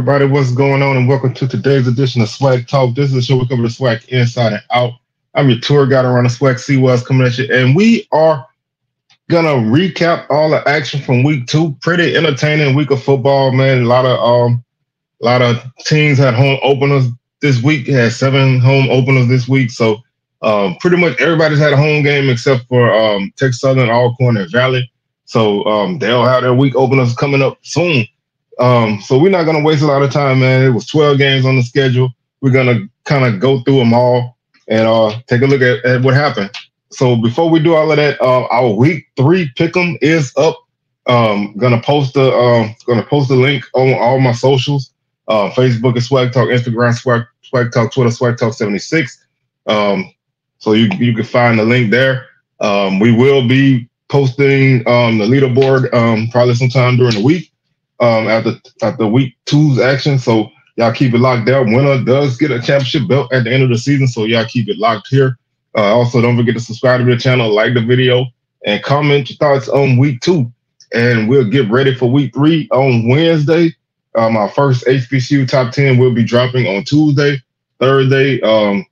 Everybody, what's going on? And welcome to today's edition of SWAC Talk. This is a show we cover the SWAC inside and out. I'm your tour guide around the SWAC see what's coming at you, and we are gonna recap all the action from week two. Pretty entertaining week of football, man. A lot of um, a lot of teams had home openers this week. Had seven home openers this week, so um, pretty much everybody's had a home game except for um, Texas Southern, Alcorn, and Valley. So um, they'll have their week openers coming up soon. Um, so we're not gonna waste a lot of time, man. It was 12 games on the schedule. We're gonna kind of go through them all and uh, take a look at, at, what happened. So before we do all of that, uh, our week three pick'em is up. Um, gonna post the uh, gonna post the link on all my socials. Uh, Facebook is SWAC Talk, Instagram SWAC SWAC Talk, Twitter SWAC Talk 76. Um, so you you can find the link there. Um, we will be posting um, the leaderboard um, probably sometime during the week um, after after week two's action. So y'all keep it locked down. Winner does get a championship belt at the end of the season, so y'all keep it locked here. Uh, also, don't forget to subscribe to the channel, like the video, and comment your thoughts on week two. And we'll get ready for week three on Wednesday. Um, our first HBCU top 10 will be dropping on Tuesday, Thursday. Um,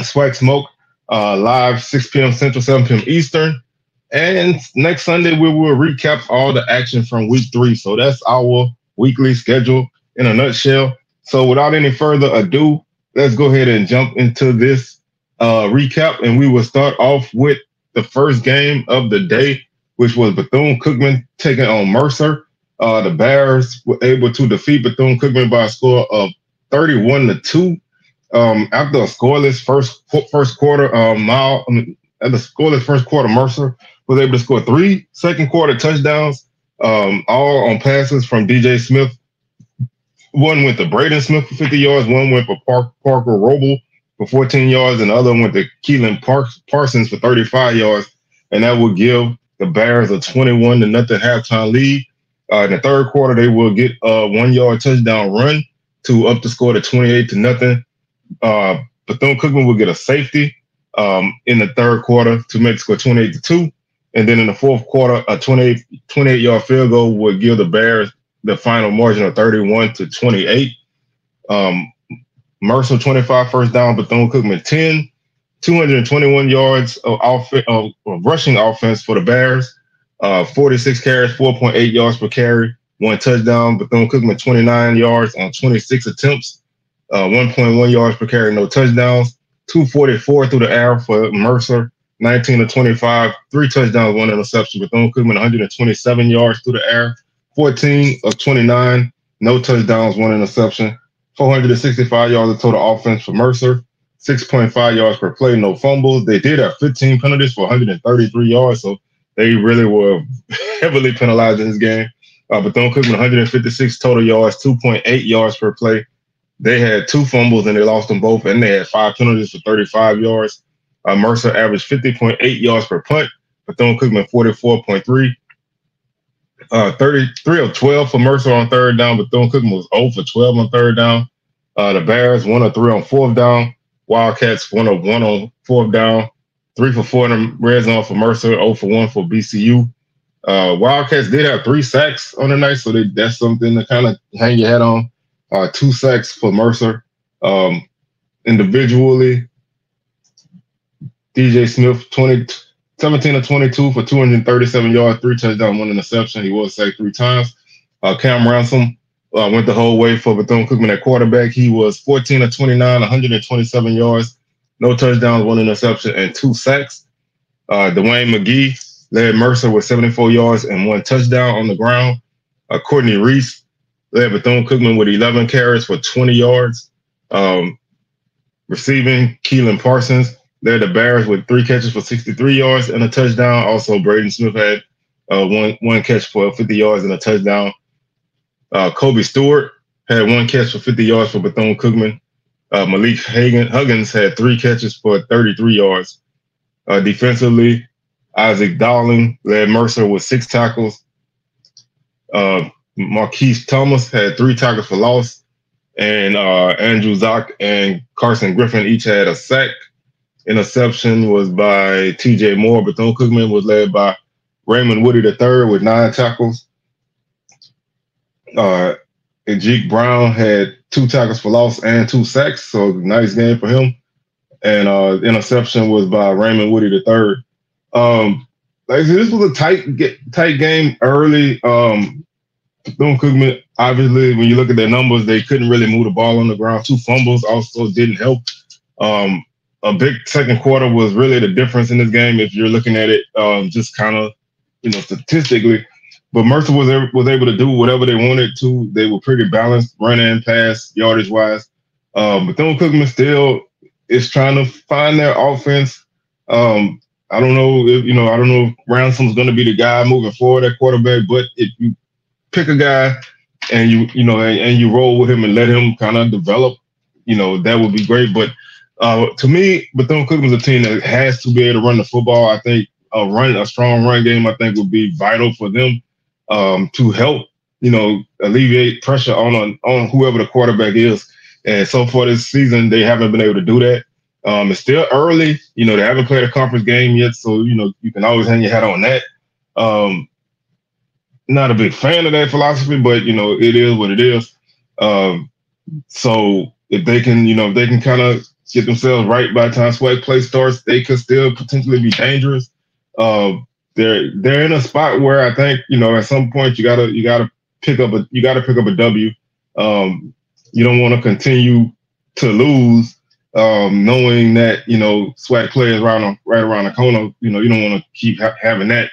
SWAC Smoke uh, live 6 p.m. Central, 7 p.m. Eastern. And next Sunday, we will recap all the action from week three. So that's our weekly schedule in a nutshell. So without any further ado, let's go ahead and jump into this uh, recap. And we will start off with the first game of the day, which was Bethune Cookman taking on Mercer. Uh, the Bears were able to defeat Bethune Cookman by a score of 31 to 2. Um, after a scoreless first first quarter, um, mile, I mean, at the scoreless first quarter, Mercer was able to score three second quarter touchdowns, um, all on passes from DJ Smith. One went to Braden Smith for 50 yards, one went for Park, Parker Roble for 14 yards, and the other went to Keelan Park, Parsons for 35 yards. And that will give the Bears a 21 to nothing halftime lead. Uh, in the third quarter, they will get a one yard touchdown run to up the score to 28 to nothing. Uh, Bethune Cookman will get a safety um, in the third quarter to make score 28 to 2. And then in the fourth quarter, a 28, 28 yard field goal would give the Bears the final margin of 31 to 28. Um, Mercer 25 first down, Bethune Cookman 10, 221 yards of, off- of, rushing offense for the Bears, uh, 46 carries, 4.8 yards per carry, one touchdown. Bethune Cookman 29 yards on 26 attempts, uh, 1.1 yards per carry, no touchdowns. 244 through the air for Mercer, 19 to 25, three touchdowns, one interception. Bethune Cookman 127 yards through the air, 14 of 29, no touchdowns, one interception. 465 yards of total offense for Mercer, 6.5 yards per play, no fumbles. They did have 15 penalties for 133 yards, so they really were heavily penalized in this game. Uh, Bethune Cookman 156 total yards, 2.8 yards per play. They had two fumbles and they lost them both, and they had five penalties for 35 yards. Uh, Mercer averaged 50.8 yards per punt. Bethune Cookman 44.3. Uh, 33 of 12 for Mercer on third down. Bethune Cookman was 0 for 12 on third down. Uh, the Bears 1 of 3 on fourth down. Wildcats 1 of 1 on fourth down. 3 for 4 in the red zone for Mercer, 0 for 1 for BCU. Uh, Wildcats did have three sacks on the night, so they, that's something to kind of hang your head on. Uh, two sacks for Mercer. Um, individually, DJ Smith, 20, 17 of 22 for 237 yards, three touchdowns, one interception. He was sacked three times. Uh, Cam Ransom uh, went the whole way for Bethune Cookman at quarterback. He was 14 of 29, 127 yards, no touchdowns, one interception, and two sacks. Uh, Dwayne McGee led Mercer with 74 yards and one touchdown on the ground. Uh, Courtney Reese led Bethune Cookman with 11 carries for 20 yards. Um, receiving, Keelan Parsons led the Bears with three catches for 63 yards and a touchdown. Also, Braden Smith had uh, one one catch for 50 yards and a touchdown. Uh, Kobe Stewart had one catch for 50 yards for Bethune Cookman. Uh, Malik Hagan, Huggins had three catches for 33 yards. Uh, defensively, Isaac Dowling led Mercer with six tackles. Uh, Marquise Thomas had three tackles for loss. And uh, Andrew Zock and Carson Griffin each had a sack. Interception was by TJ Moore. Bethune Cookman was led by Raymond Woody III with nine tackles. Uh, and Jake Brown had two tackles for loss and two sacks, so nice game for him. And uh, interception was by Raymond Woody third. Um, like this was a tight tight game early. Um, Bethune Cookman, obviously, when you look at their numbers, they couldn't really move the ball on the ground. Two fumbles also didn't help. Um, a big second quarter was really the difference in this game if you're looking at it um, just kind of, you know, statistically. But Mercer was able, was able to do whatever they wanted to. They were pretty balanced, run and pass, yardage wise. Um, Bethune Cookman still is trying to find their offense. Um, I don't know if you know. I don't know if Ransom's going to be the guy moving forward at quarterback. But if you pick a guy and you you know and, and you roll with him and let him kind of develop, you know that would be great. But uh, to me, Bethune Cookman's a team that has to be able to run the football. I think a run a strong run game. I think would be vital for them um, to help you know alleviate pressure on, on on whoever the quarterback is. And so far this season, they haven't been able to do that. Um, it's still early. You know, they haven't played a conference game yet, so you know you can always hang your hat on that. Um, not a big fan of that philosophy, but you know it is what it is. Um, so if they can, you know, if they can kind of get themselves right by the time SWAC play starts, they could still potentially be dangerous. Uh, they're they're in a spot where I think you know at some point you gotta you gotta pick up a you gotta pick up a W. Um, you don't want to continue to lose um, knowing that you know SWAC players on right around the corner, you know you don't want to keep ha- having that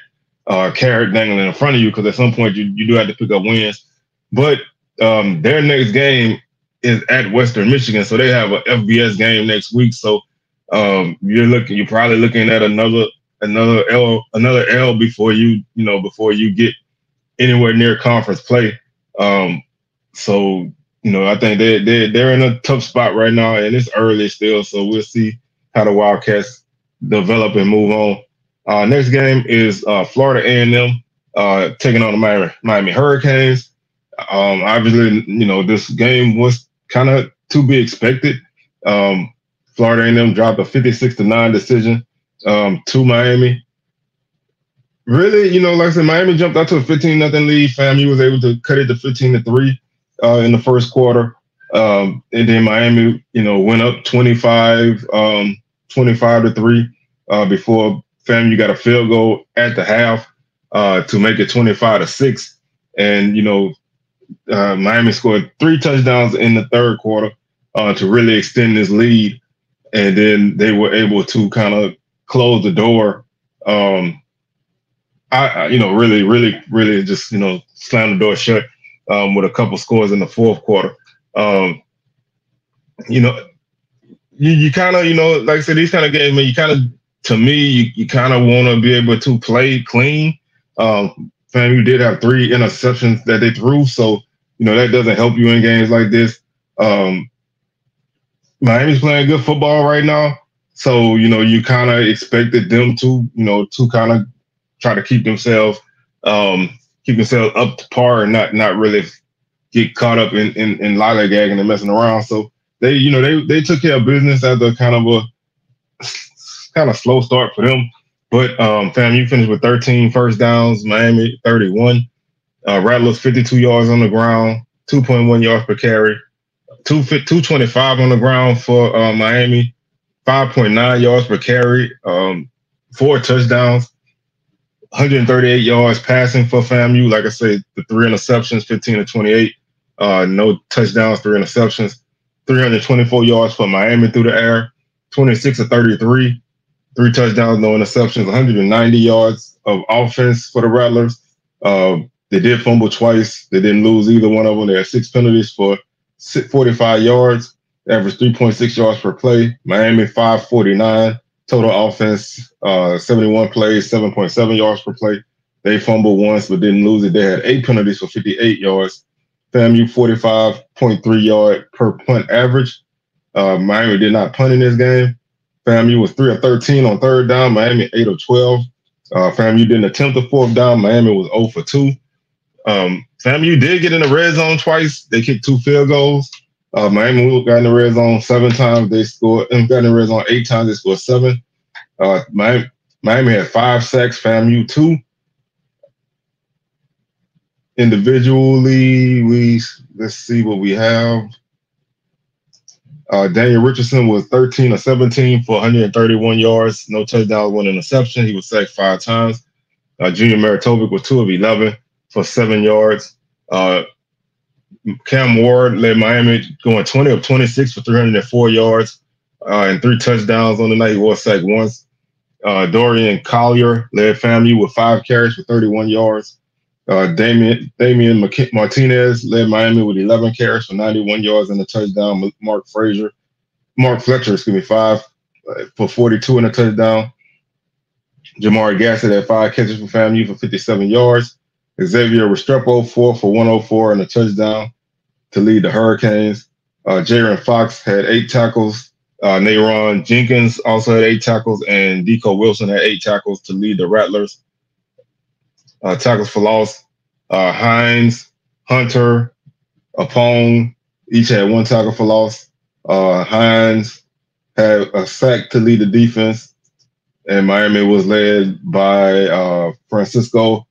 uh, carrot dangling in front of you because at some point you, you do have to pick up wins. But um, their next game is at Western Michigan, so they have a FBS game next week. So um, you're looking, you're probably looking at another another L another L before you you know before you get anywhere near conference play. Um, so you know, I think they they they're in a tough spot right now, and it's early still. So we'll see how the Wildcats develop and move on. Uh, next game is uh, Florida A&M uh, taking on the Miami, Miami Hurricanes. Um, obviously, you know this game was kind of to be expected. Um, Florida A&M dropped a 56 to nine decision um, to Miami. Really, you know, like I said, Miami jumped out to a 15 nothing lead. FAMU was able to cut it to 15 to three uh, in the first quarter. Um, and then Miami, you know, went up 25, um, 25 to three uh, before FAMU got a field goal at the half uh, to make it 25 to six. And, you know, uh, Miami scored three touchdowns in the third quarter uh, to really extend this lead. And then they were able to kind of close the door. Um, I, you know, really, really, really just, you know, slam the door shut um, with a couple scores in the fourth quarter. Um, you know, you, you kind of, you know, like I said, these kind of games, man, you kind of, to me, you, you kind of want to be able to play clean. Um, you did have three interceptions that they threw, so you know that doesn't help you in games like this. Um, Miami's playing good football right now, so you know you kind of expected them to, you know, to kind of try to keep themselves um, keep themselves up to par and not not really get caught up in in, in lollygagging and messing around. So they, you know, they they took care of business after kind of a kind of slow start for them. But um, FAMU finished with 13 first downs, Miami 31. Uh, Rattlers 52 yards on the ground, 2.1 yards per carry, 225 on the ground for uh, Miami, 5.9 yards per carry, um, four touchdowns. 138 yards passing for FAMU. Like I said, the three interceptions, 15 to 28. Uh, no touchdowns, three interceptions. 324 yards for Miami through the air, 26 to 33. Three touchdowns, no interceptions, 190 yards of offense for the Rattlers. Uh, they did fumble twice. They didn't lose either one of them. They had six penalties for 45 yards, average 3.6 yards per play. Miami 549. Total offense, uh, 71 plays, 7.7 yards per play. They fumbled once but didn't lose it. They had eight penalties for 58 yards. FAMU 45.3 yard per punt average. Uh, Miami did not punt in this game. FAMU was 3 of 13 on third down. Miami 8 of 12. Uh, FAMU didn't attempt the fourth down. Miami was 0 for 2. Um, FAMU did get in the red zone twice. They kicked two field goals. Uh, Miami got in the red zone seven times. They scored and got in the red zone eight times. They scored seven. Uh, Miami, Miami had five sacks. FAMU two. individually, we let's see what we have. Uh, Daniel Richardson was 13 or 17 for 131 yards, no touchdowns, one interception. He was sacked five times. Uh, Junior Maritovic was two of 11 for seven yards. Uh, Cam Ward led Miami going 20 of 26 for 304 yards uh, and three touchdowns on the night. He was sacked once. Uh, Dorian Collier led FAMU with five carries for 31 yards. Uh, Damien Damien Martinez led Miami with 11 carries for 91 yards and a touchdown. Mark Frazier, Mark Fletcher, excuse me, five uh, for 42 and a touchdown. Jamari Gassett had five catches for FAMU for 57 yards. Xavier Restrepo, four for 104 and a touchdown to lead the Hurricanes. Uh, Jaron Fox had eight tackles. Uh, Nayron Jenkins also had eight tackles, and Deco Wilson had eight tackles to lead the Rattlers. Uh, tackles for loss. Uh, Hines, Hunter, Apong, each had one tackle for loss. Uh, Hines had a sack to lead the defense, and Miami was led by uh, Francisco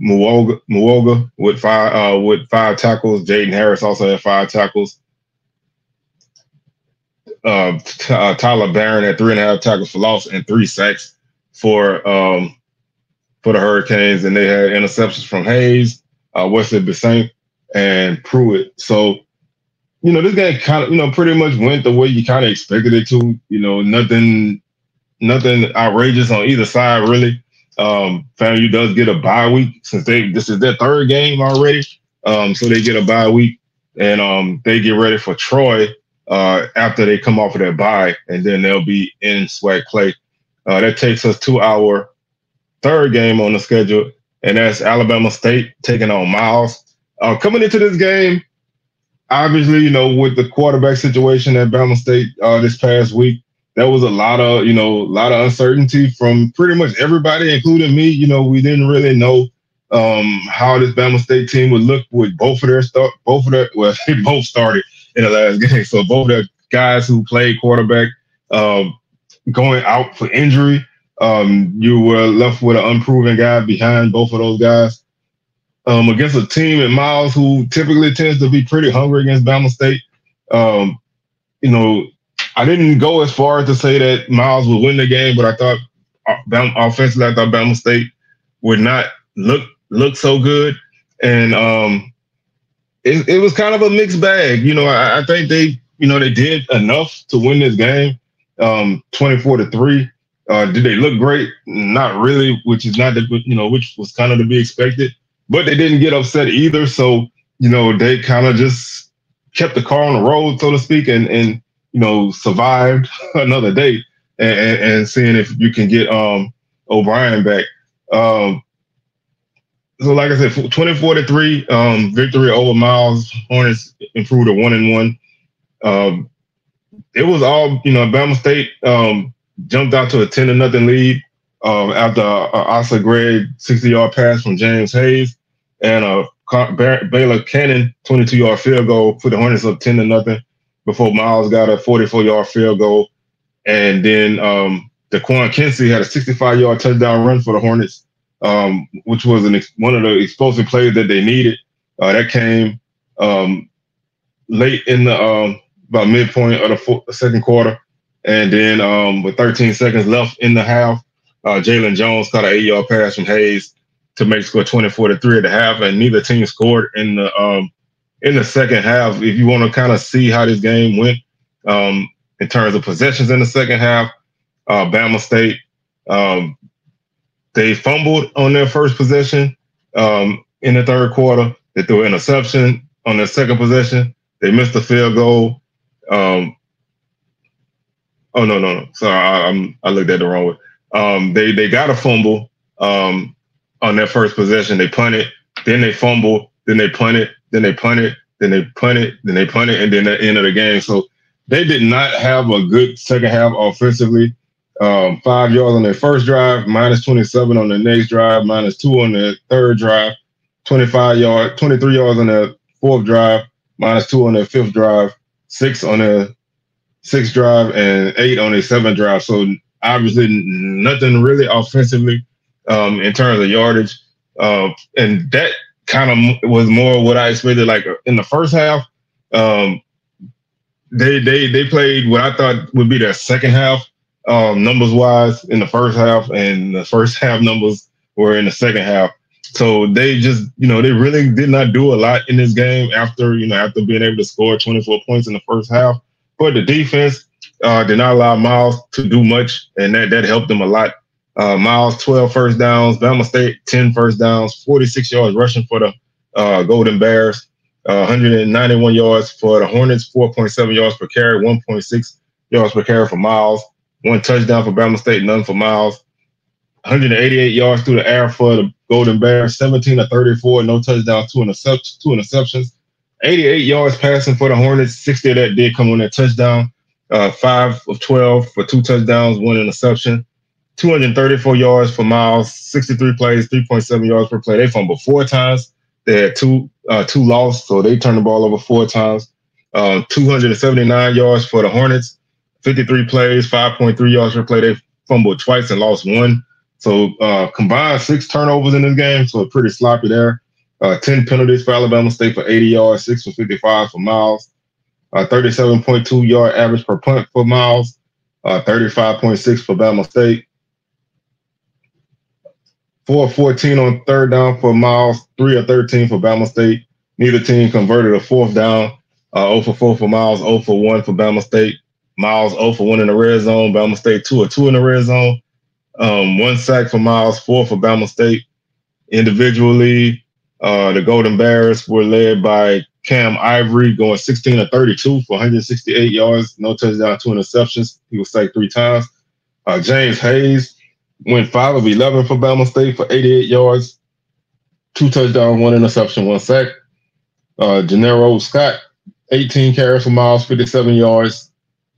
Mauigoa, Mauigoa with five uh, with five tackles. Jaden Harris also had five tackles. Uh, uh, Tyler Baron had three and a half tackles for loss and three sacks for um, for the Hurricanes, and they had interceptions from Hayes, uh, Wesley Bissainthe, and Pruitt. So, you know, this game kind of, you know, pretty much went the way you kind of expected it to. You know, nothing, nothing outrageous on either side, really. Um, FAMU does get a bye week since they this is their third game already. Um, so they get a bye week and um, they get ready for Troy uh, after they come off of their bye, and then they'll be in SWAC play. Uh, that takes us to our third game on the schedule, and that's Alabama State taking on Miles. Uh, coming into this game, obviously, you know, with the quarterback situation at Bama State uh, this past week, there was a lot of, you know, a lot of uncertainty from pretty much everybody, including me. You know, we didn't really know um, how this Bama State team would look with both of their start, both of their, well, they both started in the last game, so both of the guys who played quarterback um, going out for injury. Um, you were left with an unproven guy behind both of those guys. Um, against a team at Miles who typically tends to be pretty hungry against Bama State. Um, you know, I didn't go as far as to say that Miles would win the game, but I thought uh, offensively, I thought Bama State would not look look so good, and um, it, it was kind of a mixed bag. You know, I, I, think they, you know, they did enough to win this game, um, twenty four to three. Uh, did they look great? Not really, which is not the, you know, which was kind of to be expected. But they didn't get upset either, so you know they kind of just kept the car on the road, so to speak, and and you know, survived another day and, and, and, seeing if you can get um O'Brien back. Um, so like I said, 24 to 3, um, victory over Miles. Hornets improved to one and one. Um, it was all, you know, Bama State um, jumped out to a 10 to nothing lead um, after uh, Asa Gregg 60 yard pass from James Hayes and a Baylor Cannon 22 yard field goal put the Hornets up 10 to nothing before Miles got a 44 yard field goal. And then um, Daquan Kinsey had a 65 yard touchdown run for the Hornets, um, which was an ex- one of the explosive plays that they needed. Uh, that came um, late in the um, about midpoint of the, second quarter. And then um, with 13 seconds left in the half, uh, Jalen Jones caught an eight yard pass from Hayes to make score 24 to 3 at the half. And neither team scored in the um, in the second half, if you want to kind of see how this game went um, in terms of possessions in the second half, uh, Bama State, um, they fumbled on their first possession um, in the third quarter. They threw an interception on their second possession. They missed the field goal. Um, oh no, no, no! Sorry, I, am I looked at the wrong way. Um, they they got a fumble um, on their first possession. They punted, then they fumbled, then they punted, then they punt it, then they punt it, then they punt it, and then the end of the game. So they did not have a good second half offensively. Um, five yards on their first drive, minus 27 on the next drive, minus two on the third drive, 25 yard, 23 yards on the fourth drive, minus two on the fifth drive, six on the sixth drive, and eight on a seven drive. So obviously nothing really offensively um, in terms of yardage. Uh, and that kind of was more what I expected. Like in the first half, um, they they they played what I thought would be their second half um, numbers wise in the first half, and the first half numbers were in the second half. So they just, you know, they really did not do a lot in this game after, you know, after being able to score 24 points in the first half. But the defense uh, did not allow Miles to do much, and that that helped them a lot. Uh, Miles 12 first downs, Bama State 10 first downs, 46 yards rushing for the uh, Golden Bears, uh, 191 yards for the Hornets, 4.7 yards per carry, 1.6 yards per carry for Miles, one touchdown for Bama State, none for Miles. 188 yards through the air for the Golden Bears, 17 to 34, no touchdowns, two interceptions, two interceptions. 88 yards passing for the Hornets, 60 of that did come on that touchdown. Uh, five of 12 for two touchdowns, one interception. 234 yards for Miles, 63 plays, 3.7 yards per play. They fumbled four times. They had two uh, two lost, so they turned the ball over four times. Uh, 279 yards for the Hornets, 53 plays, 5.3 yards per play. They fumbled twice and lost one. So uh, combined six turnovers in this game, so pretty sloppy there. Uh, 10 penalties for Alabama State for 80 yards, six for 55 for Miles. Uh, 37.2 yard average per punt for Miles. Uh, 35.6 for Bama State. 4 14 on third down for Miles, 3 of 13 for Bama State. Neither team converted a fourth down. Uh, 0 for 4 for Miles, 0 for 1 for Bama State. Miles 0 for 1 in the red zone. Bama State 2 or 2 in the red zone. Um, one sack for Miles, 4 for Bama State. Individually, uh, the Golden Bears were led by Cam Ivory going 16 to 32 for 168 yards, no touchdown, two interceptions. He was sacked three times. Uh, James Hayes went 5 of 11 for Bama State for 88 yards, two touchdowns, one interception, one sack. Uh, Gennaro Scott, 18 carries for Miles, 57 yards.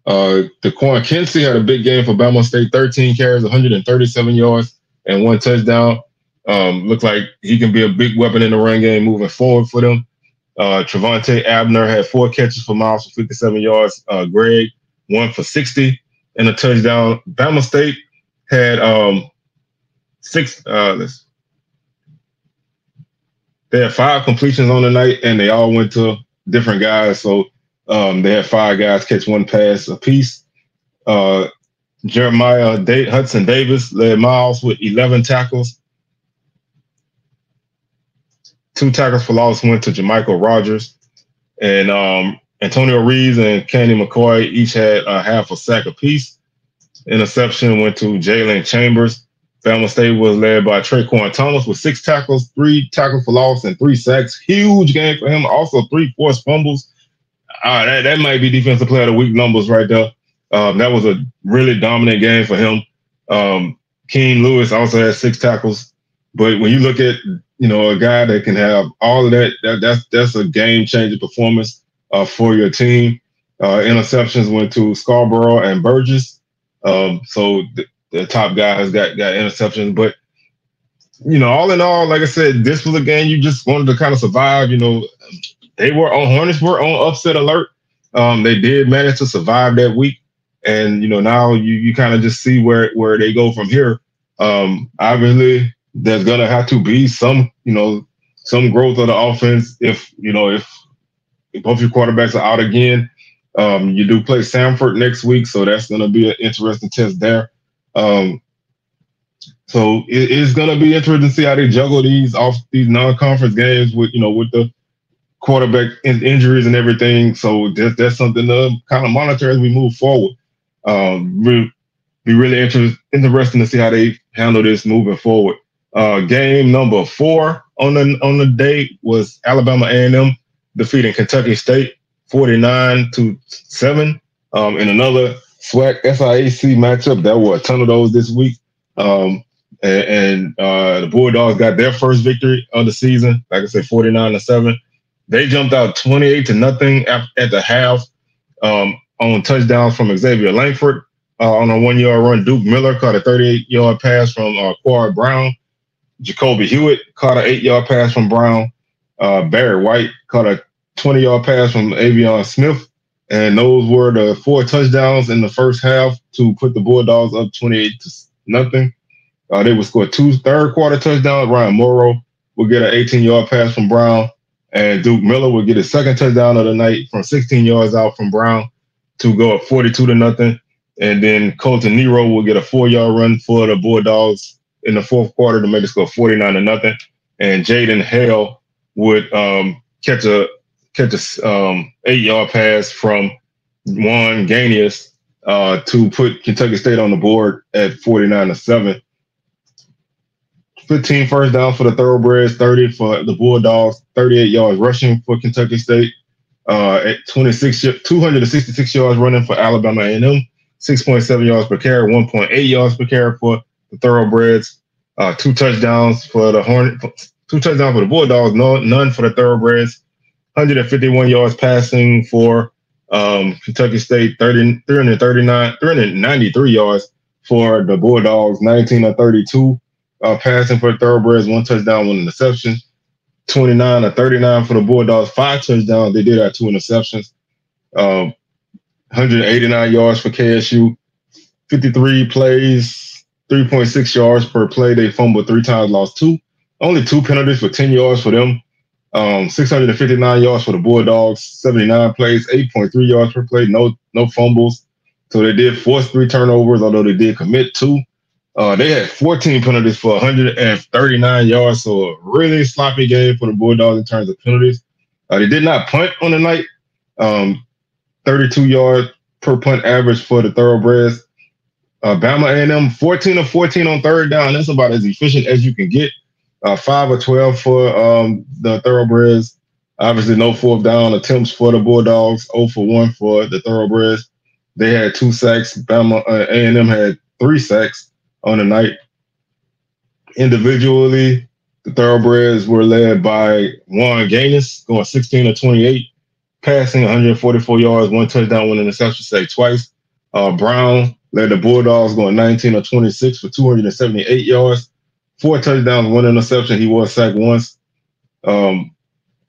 Uh, DeQuan Kinsey had a big game for Bama State, 13 carries, 137 yards, and one touchdown. Um, like he can be a big weapon in the run game moving forward for them. Uh, Abner had four catches for Miles for 57 yards. Uh, Greg, one for 60 and a touchdown. Bama State had um, six. Uh, let's, they had five completions on the night, and they all went to different guys. So um, they had five guys catch one pass apiece. Uh, Jeremiah Hudson Davis led Miles with 11 tackles. Two tackles for loss went to Jamichael Rogers. And um, Antonio Reeves and Candy McCoy each had a half a sack apiece. Interception went to Jalen Chambers. Bama State was led by Traquan Thomas with six tackles, three tackles for loss, and three sacks. Huge game for him. Also, three forced fumbles. Uh, that, that might be defensive player of the week numbers right there. Um, that was a really dominant game for him. Um, King Lewis also had six tackles. But when you look at you know, a guy that can have all of that, that that's that's a game changing performance uh, for your team. Uh, interceptions went to Scarborough and Burgess. Um, so the, the, top guys got got interceptions, but you know, all in all, like I said, this was a game you just wanted to kind of survive. You know, they were on Hornets were on upset alert. Um, they did manage to survive that week, and you know now you you kind of just see where where they go from here. Um, obviously, there's gonna have to be some, you know, some growth of the offense. If you know, if, if both your quarterbacks are out again, um, you do play Samford next week, so that's gonna be an interesting test there. Um, so it is gonna be interesting to see how they juggle these off these non-conference games with you know with the quarterback in- injuries and everything. So that's that's something to kind of monitor as we move forward. Um, be, be really interesting interesting to see how they handle this moving forward. Uh, game number four on the on the date was Alabama A&M defeating Kentucky State 49 to seven. Um, in another SWAC SIAC matchup, there were a ton of those this week. Um, and, and uh, the Bulldogs got their first victory of the season. Like I said, 49 to seven. They jumped out 28 to nothing at, at the half um, on touchdowns from Xavier Langford. Uh, on a one yard run, Duke Miller caught a 38 yard pass from uh, Quad Brown. Jacoby Hewitt caught an eight yard pass from Brown. Uh, Barry White caught a 20 yard pass from Avion Smith. And those were the four touchdowns in the first half to put the Bulldogs up 28 to nothing. Uh, they would score two third quarter touchdowns. Ryan Morrow will get an 18 yard pass from Brown, and Duke Miller will get his second touchdown of the night from 16 yards out from Brown to go up 42 to nothing. And then Colton Nero will get a four yard run for the Bulldogs in the fourth quarter to make the score 49 to nothing. And Jaden Hale would um, catch a catch a um, eight yard pass from Juan Ganius uh, to put Kentucky State on the board at 49 to 7. 15 first down for the Thoroughbreds, 30 for the Bulldogs, 38 yards rushing for Kentucky State, uh, at 26, 266 yards running for Alabama A&M, 6.7 yards per carry, 1.8 yards per carry for the Thoroughbreds, uh, two touchdowns for the Hornet, two touchdowns for the Bulldogs, no, none for the Thoroughbreds, 151 yards passing for um, Kentucky State, 30, 339, 393 yards for the Bulldogs, 19 or 32 uh, passing for the Thoroughbreds, one touchdown, one interception. 29 or 39 for the Bulldogs, five touchdowns. They did have two interceptions. Um, 189 yards for KSU, 53 plays, 3.6 yards per play. They fumbled three times, lost two. Only two penalties for 10 yards for them. Um, 659 yards for the Bulldogs, 79 plays, 8.3 yards per play, no no fumbles. So they did force three turnovers, although they did commit two. Uh, they had 14 penalties for 139 yards, so a really sloppy game for the Bulldogs in terms of penalties. Uh, they did not punt on the night. Um, 32 yards per punt average for the Thoroughbreds. Uh, Bama A&M 14 of 14 on third down. That's about as efficient as you can get. Uh, five or 12 for um, the Thoroughbreds. Obviously, no fourth down attempts for the Bulldogs. 0 for 1 for the Thoroughbreds. They had two sacks. Bama uh, A&M had three sacks on the night. Individually, the thoroughbreds were led by Juan Gaines, going 16 to 28, passing 144 yards, one touchdown, one interception, say twice. Uh, Brown led the Bulldogs, going 19 or 26 for 278 yards, four touchdowns, one interception. He was sacked once. Um,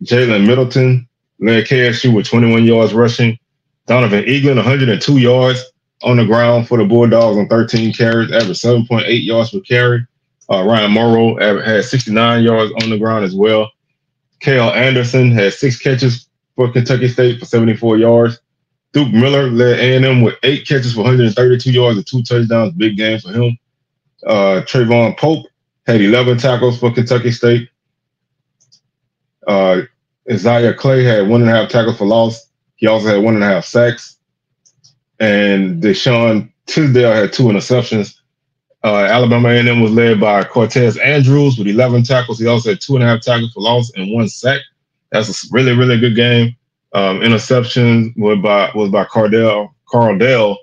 Jalen Middleton led KSU with 21 yards rushing. Donovan Eaglin, 102 yards on the ground for the Bulldogs on 13 carries, averaged 7.8 yards per carry. Uh, Ryan Morrow had 69 yards on the ground as well. Kale Anderson had six catches for Kentucky State for 74 yards. Duke Miller led A&M with eight catches for 132 yards and two touchdowns. Big game for him. Uh, Trayvon Pope had 11 tackles for Kentucky State. Uh, Isaiah Clay had one and a half tackles for loss. He also had one and a half sacks and Deshaun Tisdale had two interceptions. Uh, Alabama A&M was led by Cortez Andrews with 11 tackles. He also had two and a half tackles for loss and one sack. That's a really, really good game. Um, interception was by was by Cardell Cardell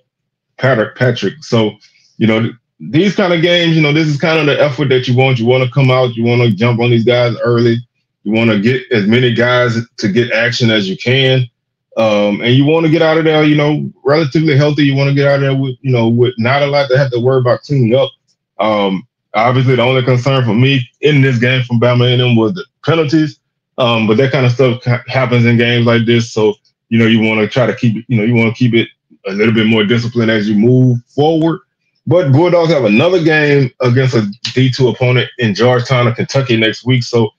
Patrick Patrick. So, you know, these kind of games, you know, this is kind of the effort that you want. You want to come out, you want to jump on these guys early. You want to get as many guys to get action as you can. Um, and you want to get out of there, you know, relatively healthy. You want to get out of there with, you know, with not a lot to have to worry about cleaning up. Um, obviously, the only concern for me in this game from Bama A&M was the penalties. Um, but that kind of stuff happens in games like this. So, you know, you want to try to keep it, you know, you want to keep it a little bit more disciplined as you move forward. But Bulldogs have another game against a D2 opponent in Georgetown, Kentucky next week. So,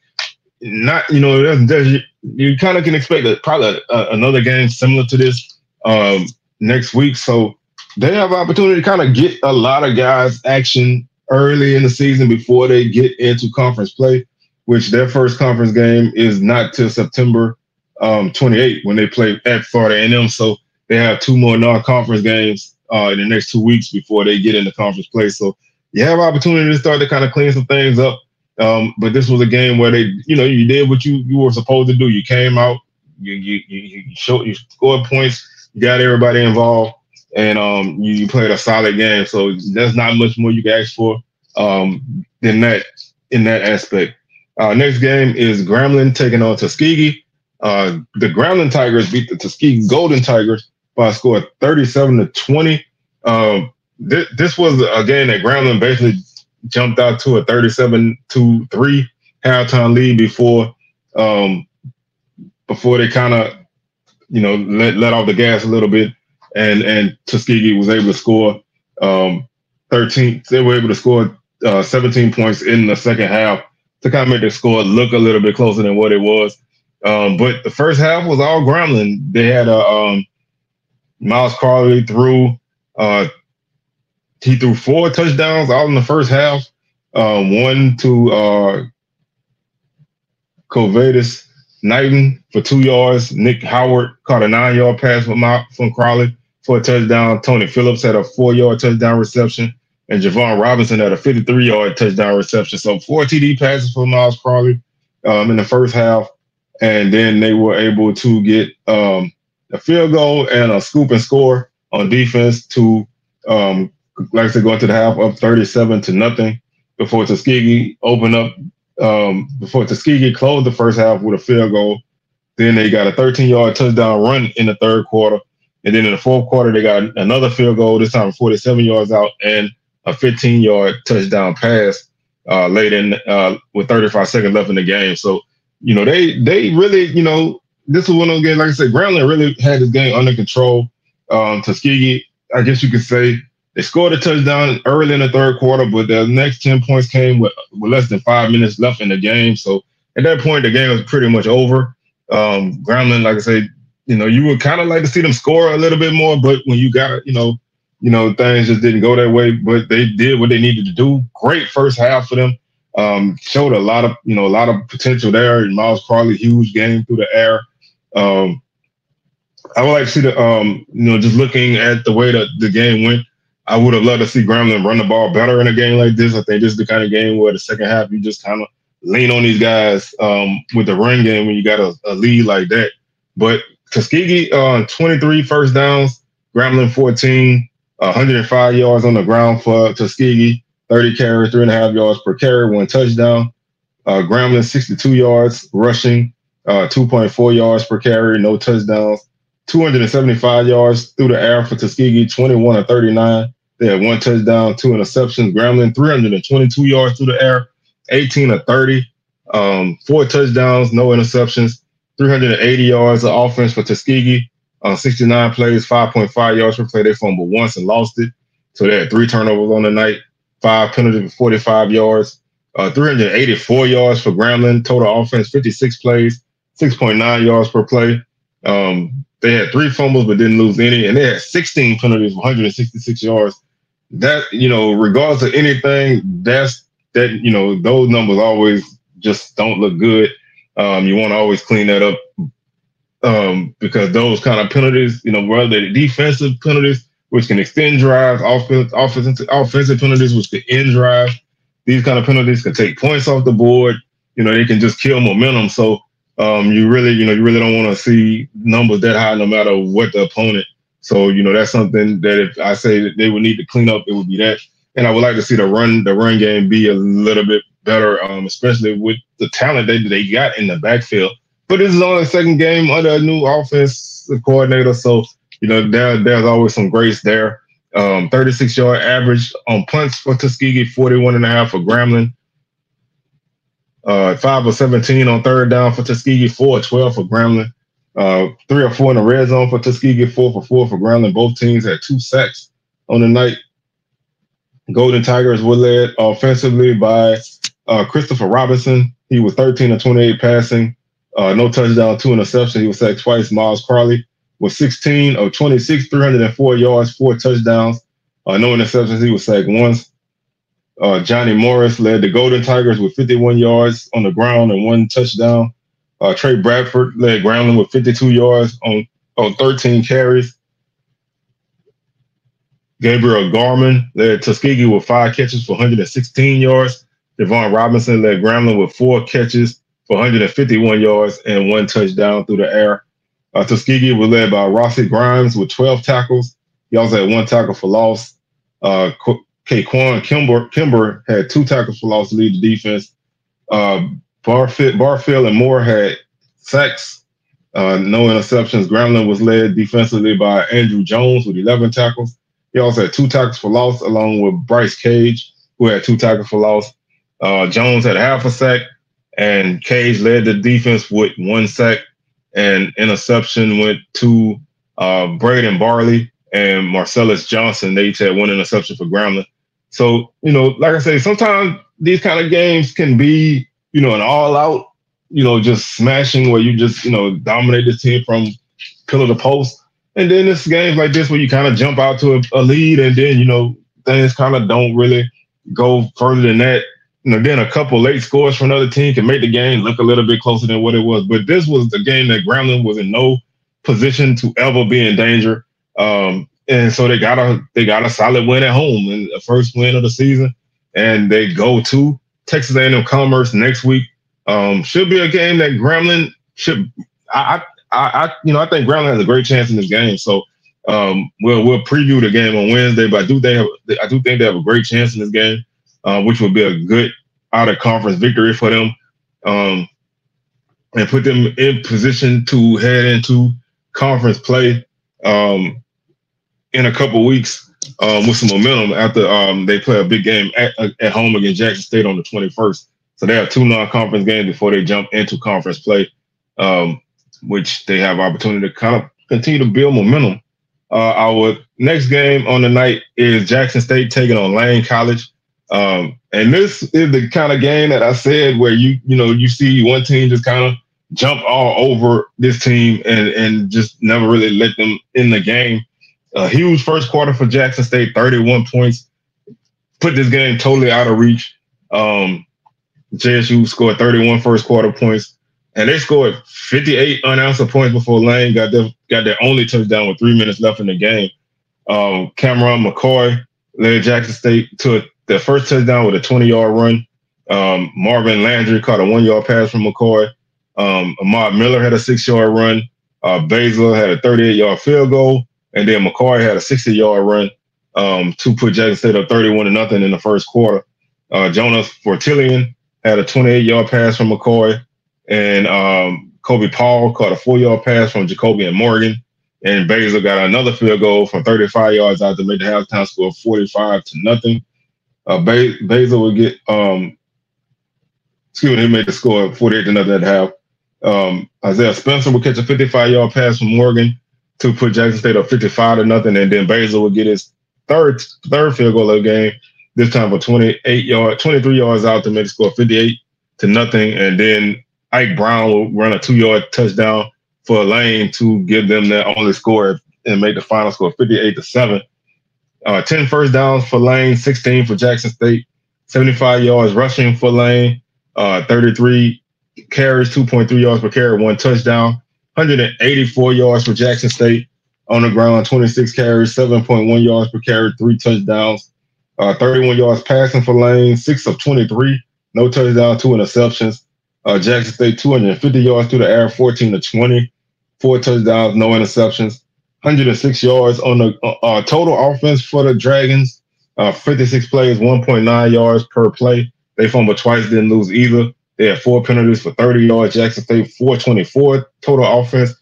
not, you know, there's, there's you kind of can expect a, probably a, another game similar to this um, next week. So they have opportunity to kind of get a lot of guys action early in the season before they get into conference play, which their first conference game is not till September um, 28 when they play at Florida A&M. So they have two more non-conference games uh, in the next two weeks before they get into conference play. So you have opportunity to start to kind of clean some things up um, but this was a game where they, you know, you did what you you were supposed to do. You came out, you you you, you showed, you scored points, you got everybody involved, and um, you, you played a solid game. So there's not much more you can ask for um, than that in that aspect. Uh, next game is Grambling taking on Tuskegee. Uh, the Grambling Tigers beat the Tuskegee Golden Tigers by a score of 37 to 20. Um, th- this was a game that Grambling basically jumped out to a 37 to 3 halftime lead before um, before they kind of you know let, let off the gas a little bit and and Tuskegee was able to score um, 13 they were able to score uh, 17 points in the second half to kind of make the score look a little bit closer than what it was. Um, but the first half was all Grambling. They had a um, Myles Crawley threw uh, he threw four touchdowns all in the first half. Um, one to uh, Knighton for two yards. Nick Howard caught a nine yard pass from, from Crawley for a touchdown. Tony Phillips had a four yard touchdown reception. And Javon Robinson had a 53 yard touchdown reception. So four TD passes for Myles Crawley um, in the first half. And then they were able to get um, a field goal and a scoop and score on defense to, um, like I said, go into the half up 37 to nothing before Tuskegee opened up, um, before Tuskegee closed the first half with a field goal. Then they got a 13 yard touchdown run in the third quarter. And then in the fourth quarter, they got another field goal, this time 47 yards out, and a 15 yard touchdown pass uh, late in uh, with 35 seconds left in the game. So, you know, they they really, you know, this was one of those games, like I said, Grambling really had this game under control. Um, Tuskegee, I guess you could say, they scored a touchdown early in the third quarter, but the next 10 points came with, with less than five minutes left in the game. So at that point, the game was pretty much over. Um, like I said, you know, you would kind of like to see them score a little bit more, but when you got, you know, you know, things just didn't go that way. But they did what they needed to do. Great first half for them. Um, showed a lot of, you know, a lot of potential there. And Myles Crawley, huge game through the air. Um, I would like to see the, um, you know, just looking at the way that the game went, I would have loved to see Grambling run the ball better in a game like this. I think this is the kind of game where the second half you just kind of lean on these guys um, with the run game when you got a, a lead like that. But Tuskegee, uh, 23 first downs, Grambling 14, 105 yards on the ground for Tuskegee, 30 carries, three and a half yards per carry, one touchdown. Uh, Grambling 62 yards rushing, uh, 2.4 yards per carry, no touchdowns. 275 yards through the air for Tuskegee, 21 to 39. They had one touchdown, two interceptions. Grambling 322 yards through the air, 18 of 30, um, four touchdowns, no interceptions. 380 yards of offense for Tuskegee uh, 69 plays, 5.5 yards per play. They fumbled once and lost it. So they had three turnovers on the night, five penalties for 45 yards, uh, 384 yards for Grambling. Total offense, 56 plays, 6.9 yards per play. Um, they had three fumbles but didn't lose any, and they had 16 penalties, 166 yards. That you know, regardless of anything, that's that you know those numbers always just don't look good. Um, you want to always clean that up um, because those kind of penalties, you know, whether they're defensive penalties, which can extend drives, offensive, offensive, offensive penalties, which can end drives, these kind of penalties can take points off the board. You know, they can just kill momentum. So um, you really, you know, you really don't want to see numbers that high, no matter what the opponent. So you know, that's something that if I say that they would need to clean up, it would be that. And I would like to see the run, the run game be a little bit better, um, especially with the talent that they got in the backfield. But this is only the second game under a new offensive coordinator, so you know there, there's always some grace there. Um, 36 yard average on punts for Tuskegee, 41 and a half for Grambling. Uh, five or 17 on third down for Tuskegee, four or 12 for Grambling. Uh, three or four in the red zone for Tuskegee, four for four for Grambling. Both teams had two sacks on the night. Golden Tigers were led offensively by uh, Christopher Robinson. He was 13 of 28 passing, uh, no touchdown, two interceptions. He was sacked twice. Myles Crawley was 16 of 26, 304 yards, four touchdowns, uh, no interceptions. He was sacked once. Uh, Johnny Morris led the Golden Tigers with 51 yards on the ground and one touchdown. Uh, Trey Bradford led Grambling with 52 yards on, on 13 carries. Gabriel Garman led Tuskegee with five catches for 116 yards. Devon Robinson led Grambling with four catches for 151 yards and one touchdown through the air. Uh, Tuskegee was led by Rossi Grimes with 12 tackles. He also had one tackle for loss. Uh, Kimber, Kimber had two tackles for loss to lead the defense. Uh, Barfield, Barfield and Moore had sacks, uh, no interceptions. Grambling was led defensively by Andrew Jones with 11 tackles. He also had two tackles for loss, along with Bryce Cage, who had two tackles for loss. Uh, Jones had half a sack, and Cage led the defense with one sack and interception went to uh, Braden Barley and Marcellus Johnson. They each had one interception for Grambling. So, you know, like I say, sometimes these kind of games can be, you know, an all out, you know, just smashing where you just, you know, dominate the team from pillar to post. And then it's games like this where you kind of jump out to a, a lead and then, you know, things kind of don't really go further than that. You know, then a couple late scores from another team can make the game look a little bit closer than what it was. But this was the game that Grambling was in no position to ever be in danger. Um, and so they got a they got a solid win at home and the first win of the season. And they go to Texas A&M Commerce next week. Um, should be a game that Grambling should. I, I, I, you know, I think Grambling has a great chance in this game. So um, we'll we'll preview the game on Wednesday, but I do think I do think they have a great chance in this game, uh, which will be a good out of conference victory for them, um, and put them in position to head into conference play um, in a couple weeks um, with some momentum after um, they play a big game at, at home against Jackson State on the 21st. So they have two non-conference games before they jump into conference play, um, which they have opportunity to kind of continue to build momentum. Uh, our next game on the night is Jackson State taking on Lane College. Um, and this is the kind of game that I said where you, you know, you see one team just kind of jump all over this team and, and just never really let them in the game. A huge first quarter for Jackson State, 31 points. Put this game totally out of reach. Um, JSU scored 31 first quarter points and they scored 58 unanswered points before Lane got their got their only touchdown with three minutes left in the game. Um, Cameron McCoy led Jackson State to their first touchdown with a 20 yard run. Um, Marvin Landry caught a one yard pass from McCoy. Um, Ahmad Miller had a six yard run. Uh, had a 38 yard field goal, and then McCoy had a 60 yard run um, to put Jackson State up 31 to nothing in the first quarter. Uh, Jonas Fortillion had a 28 yard pass from McCoy. And um, Kobe Paul caught a four yard pass from JaCobian Morgan. And Baszler got another field goal from 35 yards out to make the halftime score 45 to nothing. Uh, Baszler would get, um, excuse me, he made the score 48 to nothing at half. Um, Isaiah Spencer would catch a 55 yard pass from Morgan to put Jackson State up 55 to nothing. And then Baszler would get his third third field goal of the game, this time for 28 yard, 23 yards out to make the score 58 to nothing. And then Ike Brown will run a two yard touchdown for Lane to give them their only score and make the final score 58 to 7. Uh, 10 first downs for Lane, 16 for Jackson State, 75 yards rushing for Lane, uh, 33 carries, 2.3 yards per carry, one touchdown, 184 yards for Jackson State on the ground, 26 carries, 7.1 yards per carry, three touchdowns, uh, 31 yards passing for Lane, six of 23, no touchdown, two interceptions. Uh, Jackson State 250 yards through the air, 14 to 20, four touchdowns, no interceptions, 106 yards on the uh, uh, total offense for the Dragons. Uh, 56 plays, 1.9 yards per play. They fumbled twice, didn't lose either. They had four penalties for 30 yards. Jackson State 424 total offense,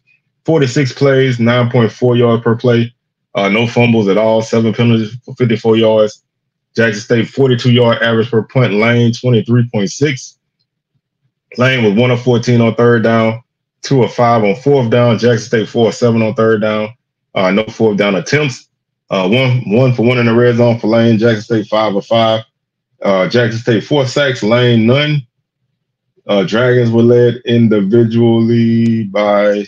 46 plays, 9.4 yards per play. Uh, no fumbles at all, seven penalties for 54 yards. Jackson State 42 yard average per punt. Lane 23.6. Lane was one of 14 on third down, two of five on fourth down. Jackson State four of seven on third down. Uh, no fourth down attempts. Uh, one one for one in the red zone for Lane. Jackson State five of five. Uh, Jackson State four sacks. Lane none. Uh, Dragons were led individually by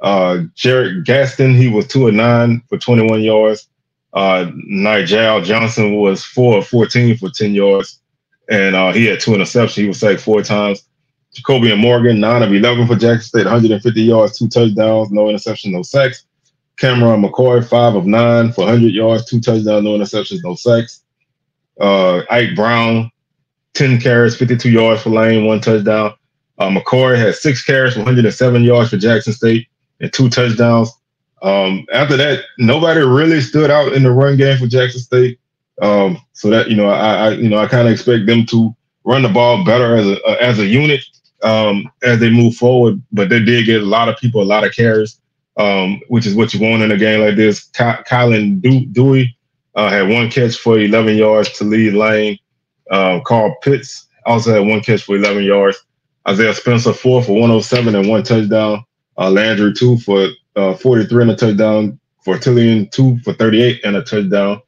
uh, Jared Gaston. He was two of nine for 21 yards. Uh, Nigel Johnson was four of 14 for 10 yards. And uh, he had two interceptions. He was sacked four times. JaCobian Morgan, 9 of 11 for Jackson State, 150 yards, two touchdowns, no interception, no sacks. Cameron McCoy, 5 of 9 for 100 yards, two touchdowns, no interceptions, no sacks. Uh, Ike Brown, 10 carries, 52 yards for Lane, one touchdown. Uh, McCoy had six carries, 107 yards for Jackson State, and two touchdowns. Um, after that, nobody really stood out in the run game for Jackson State. Um, so that you know, I, I you know I kind of expect them to run the ball better as a as a unit um, as they move forward. But they did get a lot of people, a lot of carries, um, which is what you want in a game like this. Ky- Kylan Dewey uh, had one catch for 11 yards to lead lane. Uh, Carl Pitts also had one catch for 11 yards. Isaiah Spencer, four for 107 and one touchdown. Uh, Landry, two for uh, 43 and a touchdown. For Fortillion, two for 38 and a touchdown.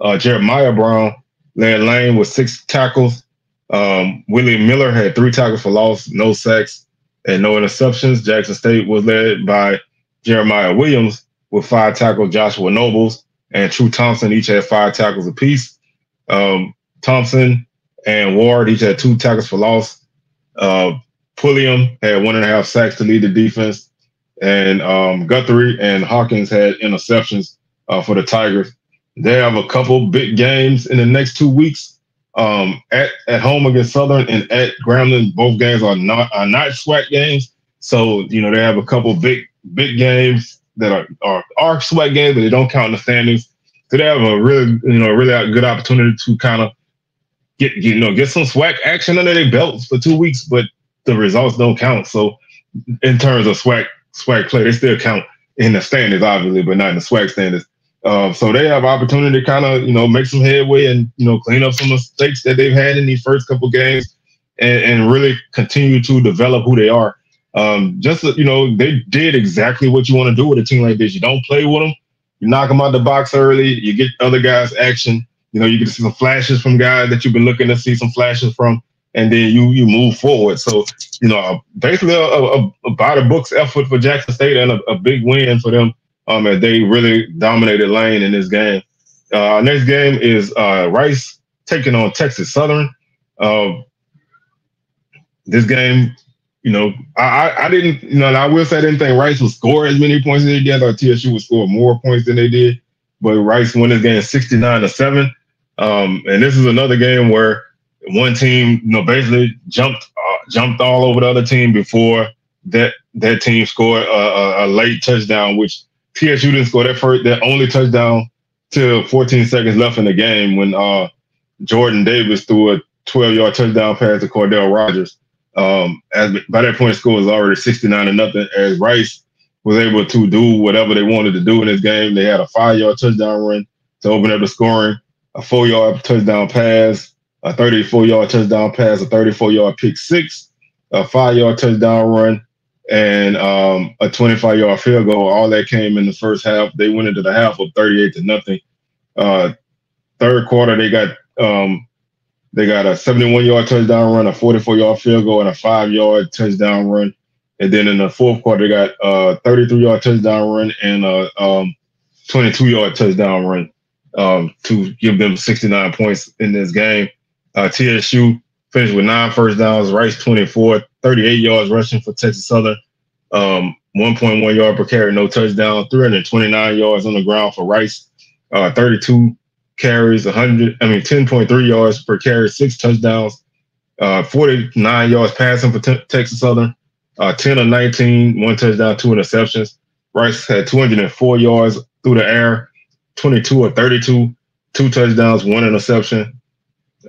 Uh, Jeremiah Brown led lane with six tackles Um, William Miller had three tackles for loss, no sacks, and no interceptions. Jackson State was led by Jeremiah Williams with five tackles, Joshua Nobles and True Thompson each had five tackles apiece. Um, Thompson and Ward each had two tackles for loss. Uh, Pulliam had one and a half sacks to lead the defense, and um, Guthrie and Hawkins had interceptions uh, for the Tigers. They have a couple big games in the next two weeks. Um, at at home against Southern and at Grambling, both games are not are not SWAC games. So you know they have a couple big big games that are are, are SWAC games, but they don't count in the standings. So they have a really you know really good opportunity to kind of get you know get some SWAC action under their belts for two weeks, but the results don't count. So in terms of SWAC SWAC play, they still count in the standings, obviously, but not in the SWAC standards. Um, so they have opportunity to kind of you know make some headway and you know clean up some mistakes that they've had in these first couple games, and, and really continue to develop who they are. Um, just you know they did exactly what you want to do with a team like this. You don't play with them. You knock them out the box early. You get other guys action. You know you get to see some flashes from guys that you've been looking to see some flashes from and then you you move forward. So you know, basically a, a, a by the books effort for Jackson State and a, a, big win for them. Um, as they really dominated lane in this game. Uh, next game is uh, Rice taking on Texas Southern. Uh, this game, you know, I, I didn't, you know, I will say I didn't think Rice would score as many points as they did. Or TSU would score more points than they did, but Rice won this game 69 to seven. Um, and this is another game where one team, you know, basically jumped uh, jumped all over the other team before that that team scored a, a, a, late touchdown, which TSU didn't score that first, that only touchdown till 14 seconds left in the game when uh, Jordan Davis threw a 12 yard touchdown pass to Cordell Rogers. Um, as by that point, score was already 69 to nothing. As Rice was able to do whatever they wanted to do in this game, they had a five yard touchdown run to open up the scoring, a four yard touchdown pass, a 34 yard touchdown pass, a 34 yard pick six, a five yard touchdown run, and um, a 25 yard field goal. All that came in the first half. They went into the half of 38 to nothing. Uh, third quarter, they got um, they got a 71 yard touchdown run, a 44 yard field goal, and a five yard touchdown run. And then in the fourth quarter, they got a 33 yard touchdown run and a um, 22 yard touchdown run um, to give them 69 points in this game. Uh, TSU finished with nine first downs, Rice 24, 38 yards rushing for Texas Southern, um, 1.1 yard per carry, no touchdown, 329 yards on the ground for Rice, uh, 32 carries, 100, I mean, 10.3 yards per carry, six touchdowns, uh, 49 yards passing for Texas Southern, uh, 10 of 19, one touchdown, two interceptions. Rice had 204 yards through the air, 22 or 32, two touchdowns, one interception.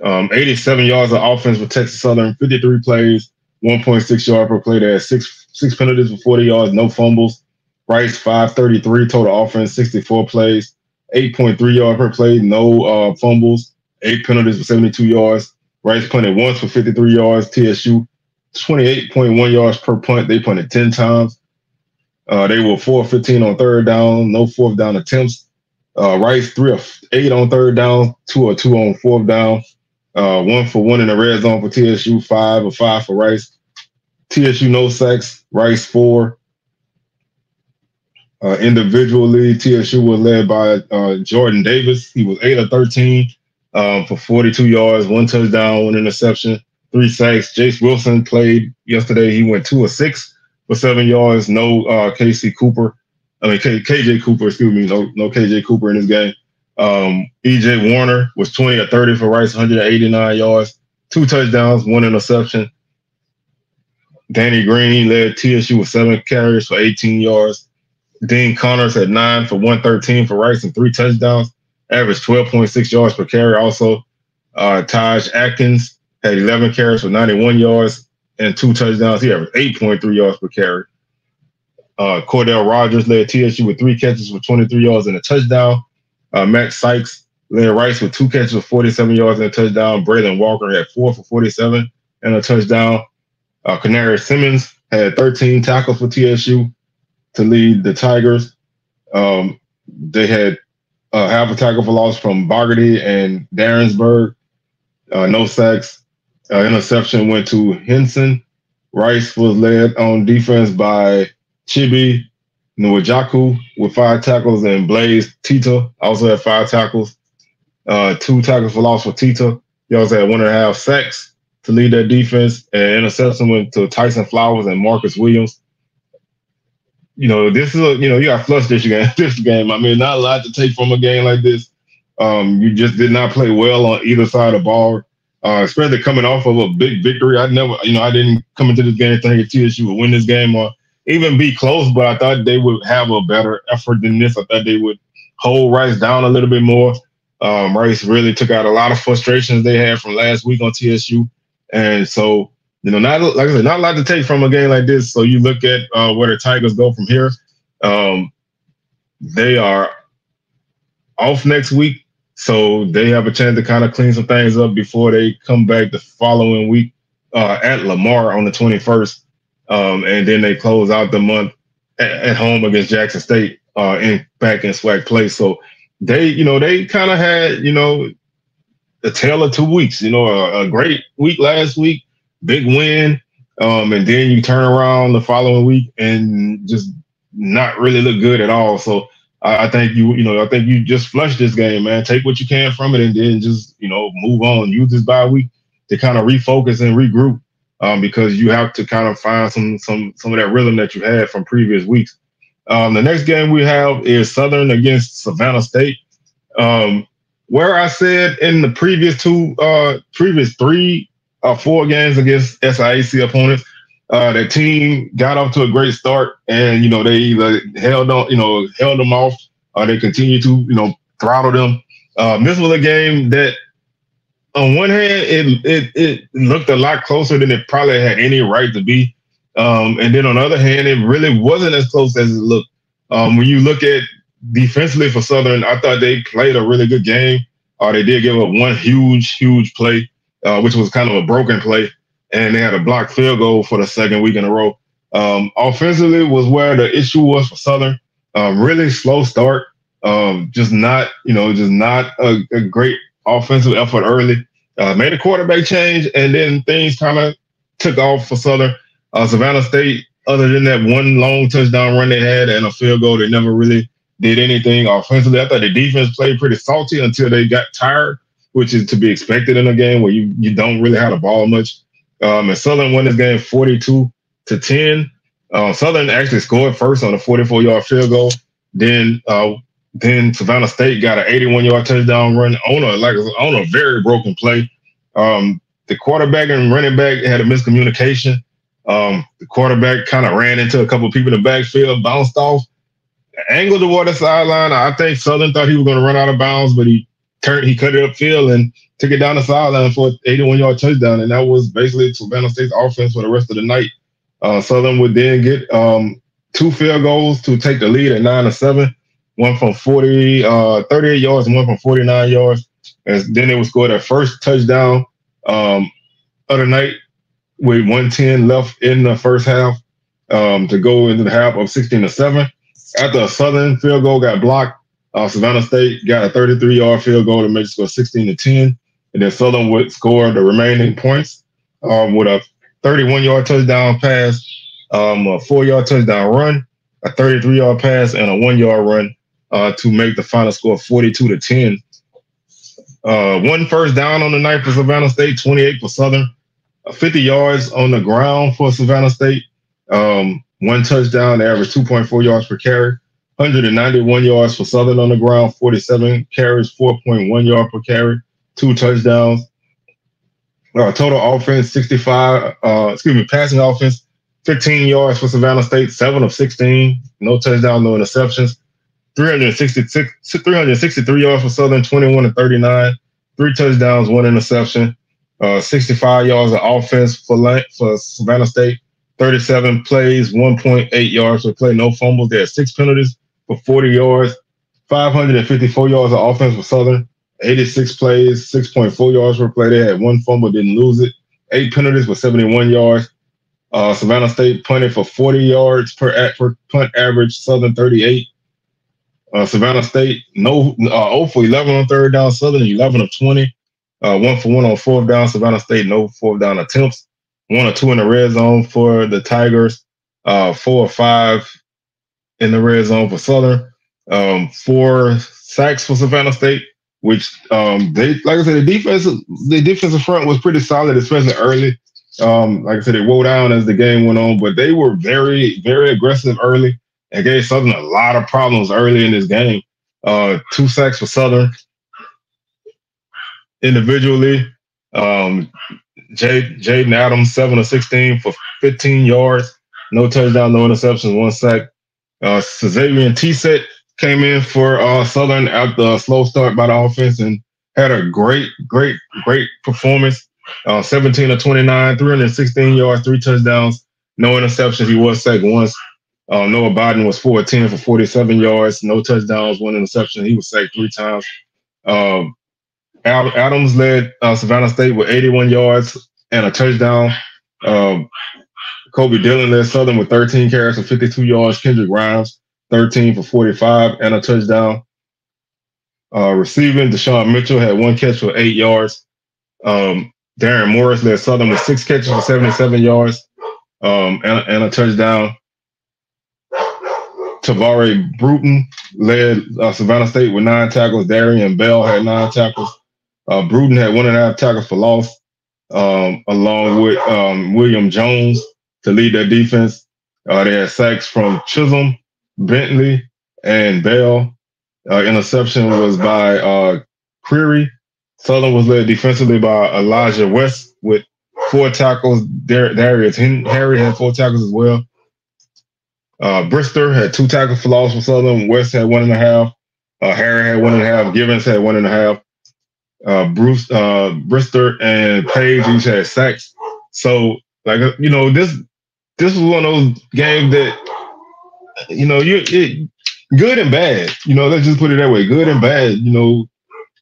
Um, 87 yards of offense for Texas Southern, 53 plays, 1.6 yard per play. They had six six penalties for 40 yards, no fumbles. Rice 533 total offense, 64 plays, 8.3 yard per play, no uh, fumbles, eight penalties for 72 yards. Rice punted once for 53 yards. TSU 28.1 yards per punt. They punted 10 times. Uh, they were 4 15 on third down, no fourth down attempts. Uh, Rice 3 of 8 on third down, 2 or 2 on fourth down. Uh, one for one in the red zone for TSU, five or five for Rice. TSU no sacks, Rice four. Uh, individually, TSU was led by uh, Jordan Davis. He was eight of 13 um, for 42 yards, one touchdown, one interception, three sacks. Jace Wilson played yesterday. He went two or six for seven yards. No uh, KC Cooper. I mean, K- KJ Cooper, excuse me. No, no KJ Cooper in this game. Um, EJ Warner was 20 or 30 for Rice, 189 yards, two touchdowns, one interception. Danny Green led TSU with seven carries for 18 yards. Dean Connors had nine for 113 for Rice and three touchdowns, averaged 12.6 yards per carry. Also, uh, Taj Atkins had 11 carries for 91 yards and two touchdowns. He averaged 8.3 yards per carry. Uh, Cordell Rogers led TSU with three catches for 23 yards and a touchdown. Uh, Max Sykes led Rice with two catches for 47 yards and a touchdown. Braylon Walker had four for 47 and a touchdown. Uh, Canary Simmons had 13 tackles for TSU to lead the Tigers. Um, they had uh, half a tackle for loss from Bogarty and Darrensburg. Uh, no sacks. Uh, interception went to Henson. Rice was led on defense by Chibi Nwajaku with five tackles, and Blaze Tita also had five tackles. Uh, two tackles for loss for Tita. He also had one and a half sacks to lead that defense, and interception went to Tyson Flowers and Marcus Williams. You know, this is a you know you got flush this game. This game, I mean, not a lot to take from a game like this. Um, you just did not play well on either side of the ball, uh, especially coming off of a big victory. I never, you know, I didn't come into this game thinking TSU would win this game or even be close, but I thought they would have a better effort than this. I thought they would hold Rice down a little bit more. Um, Rice really took out a lot of frustrations they had from last week on TSU, and so you know, not like I said, not a lot to take from a game like this. So you look at uh, where the Tigers go from here. Um, they are off next week. So they have a chance to kind of clean some things up before they come back the following week uh, at Lamar on the 21st. Um, and then they close out the month at, at home against Jackson State uh, in back in SWAC Place. So they, you know, they kind of had, you know, a tale of two weeks, you know, a, a great week last week, big win. Um, and then you turn around the following week and just not really look good at all. So I, I, think you, you know, I think you just flush this game, man. Take what you can from it, and then just, you know, move on. Use this bye week to kind of refocus and regroup, um, because you have to kind of find some some some of that rhythm that you had from previous weeks. Um, the next game we have is Southern against Savannah State. Um, where I said in the previous two, uh, previous three uh, four games against SIAC opponents, uh, that team got off to a great start, and you know they either held on, you know, held them off, or they continued to, you know, throttle them. Um, this was a game that, on one hand, it it it looked a lot closer than it probably had any right to be, um, and then on the other hand, it really wasn't as close as it looked. Um, when you look at defensively for Southern, I thought they played a really good game. Uh, they did give up one huge, huge play, uh, which was kind of a broken play and they had a blocked field goal for the second week in a row. Um, offensively was where the issue was for Southern. Um, really slow start. Um, just not, you know, just not a, a great offensive effort early. Uh, made a quarterback change, and then things kind of took off for Southern. Uh, Savannah State, other than that one long touchdown run they had and a field goal, they never really did anything offensively. I thought the defense played pretty salty until they got tired, which is to be expected in a game where you, you don't really have the ball much. Um, and Southern won this game 42 to 10. Uh, Southern actually scored first on a 44 yard field goal. Then uh, then Savannah State got an 81 yard touchdown run on a like on a very broken play. Um, the quarterback and running back had a miscommunication. Um, the quarterback kind of ran into a couple people in the backfield, bounced off, angled toward the sideline. I think Southern thought he was going to run out of bounds, but he turned, he cut it upfield and took it down the sideline for an 81 yard touchdown. And that was basically Savannah State's offense for the rest of the night. Uh, Southern would then get um, two field goals to take the lead at nine to seven, one from 40, uh, 38 yards and one from 49 yards. And then they would score their first touchdown um, of the night with 110 left in the first half um, to go into the half of 16 to 7. After a Southern field goal got blocked, uh, Savannah State got a 33 yard field goal to make it score 16 to 10. And then Southern would score the remaining points um, with a 31 yard touchdown pass, um, a four yard touchdown run, a 33 yard pass, and a one yard run uh, to make the final score 42 to 10. Uh, one first down on the night for Savannah State, 28 for Southern, uh, 50 yards on the ground for Savannah State, um, one touchdown, average 2.4 yards per carry. 191 yards for Southern on the ground, 47 carries, 4.1 yard per carry, two touchdowns. Uh, total offense, 65, uh, excuse me, passing offense, 15 yards for Savannah State, seven of 16, no touchdowns, no interceptions. 366, 363 yards for Southern, 21 and 39, three touchdowns, one interception. Uh, 65 yards of offense for for Savannah State, 37 plays, 1.8 yards per play, no fumbles. They had six penalties, for 40 yards, 554 yards of offense for Southern, 86 plays, 6.4 yards per play. They had one fumble, didn't lose it. Eight penalties for 71 yards. Uh, Savannah State punted for 40 yards per, per punt average, Southern 38. Uh, Savannah State, no, uh, 0 for 11 on third down, Southern 11 of 20. Uh, one for one on fourth down. Savannah State, no fourth down attempts. One or two in the red zone for the Tigers. Uh, four or five in the red zone for Southern. Um, four sacks for Savannah State, which um, they, like I said, the defense, the defensive front was pretty solid, especially early. Um, like I said, it wore down as the game went on, but they were very, very aggressive early and gave Southern a lot of problems early in this game. Uh, two sacks for Southern individually. Um, Jaden Adams, seven of 16 for 15 yards, no touchdown, no interceptions, one sack. Uh, Czavian Teasett came in for uh, Southern after a slow start by the offense and had a great, great, great performance. Uh, 17 of 29, 316 yards, three touchdowns, no interceptions. He was sacked once. Uh, Noah Biden was 4 10 for 47 yards, no touchdowns, one interception. He was sacked three times. Um, Adams led uh, Savannah State with 81 yards and a touchdown. Um, Kobe Dillon led Southern with 13 carries for 52 yards. Kendrick Grimes, 13 for 45 and a touchdown. Uh, receiving, Deshaun Mitchell had one catch for eight yards. Um, Darren Morris led Southern with six catches for 77 yards um, and, and, a touchdown. Tavare Bruton led uh, Savannah State with nine tackles. Darian Bell had nine tackles. Uh, Bruton had one and a half tackles for loss, um, along with um, William Jones to lead their defense. Uh, they had sacks from Chisholm, Bentley, and Bell. Uh, interception was by uh, Creary Southern was led defensively by Elijah West with four tackles. Dar- Darius Harry had four tackles as well. Uh, Brister had two tackles for loss for Southern. West had one and a half. Uh, Harry had one and a half. Givens had one and a half. Uh, Bruce, uh, Brister, and Page each had sacks. So, like you know, this this was one of those games that you know you it, good and bad. You know, let's just put it that way. Good and bad. You know,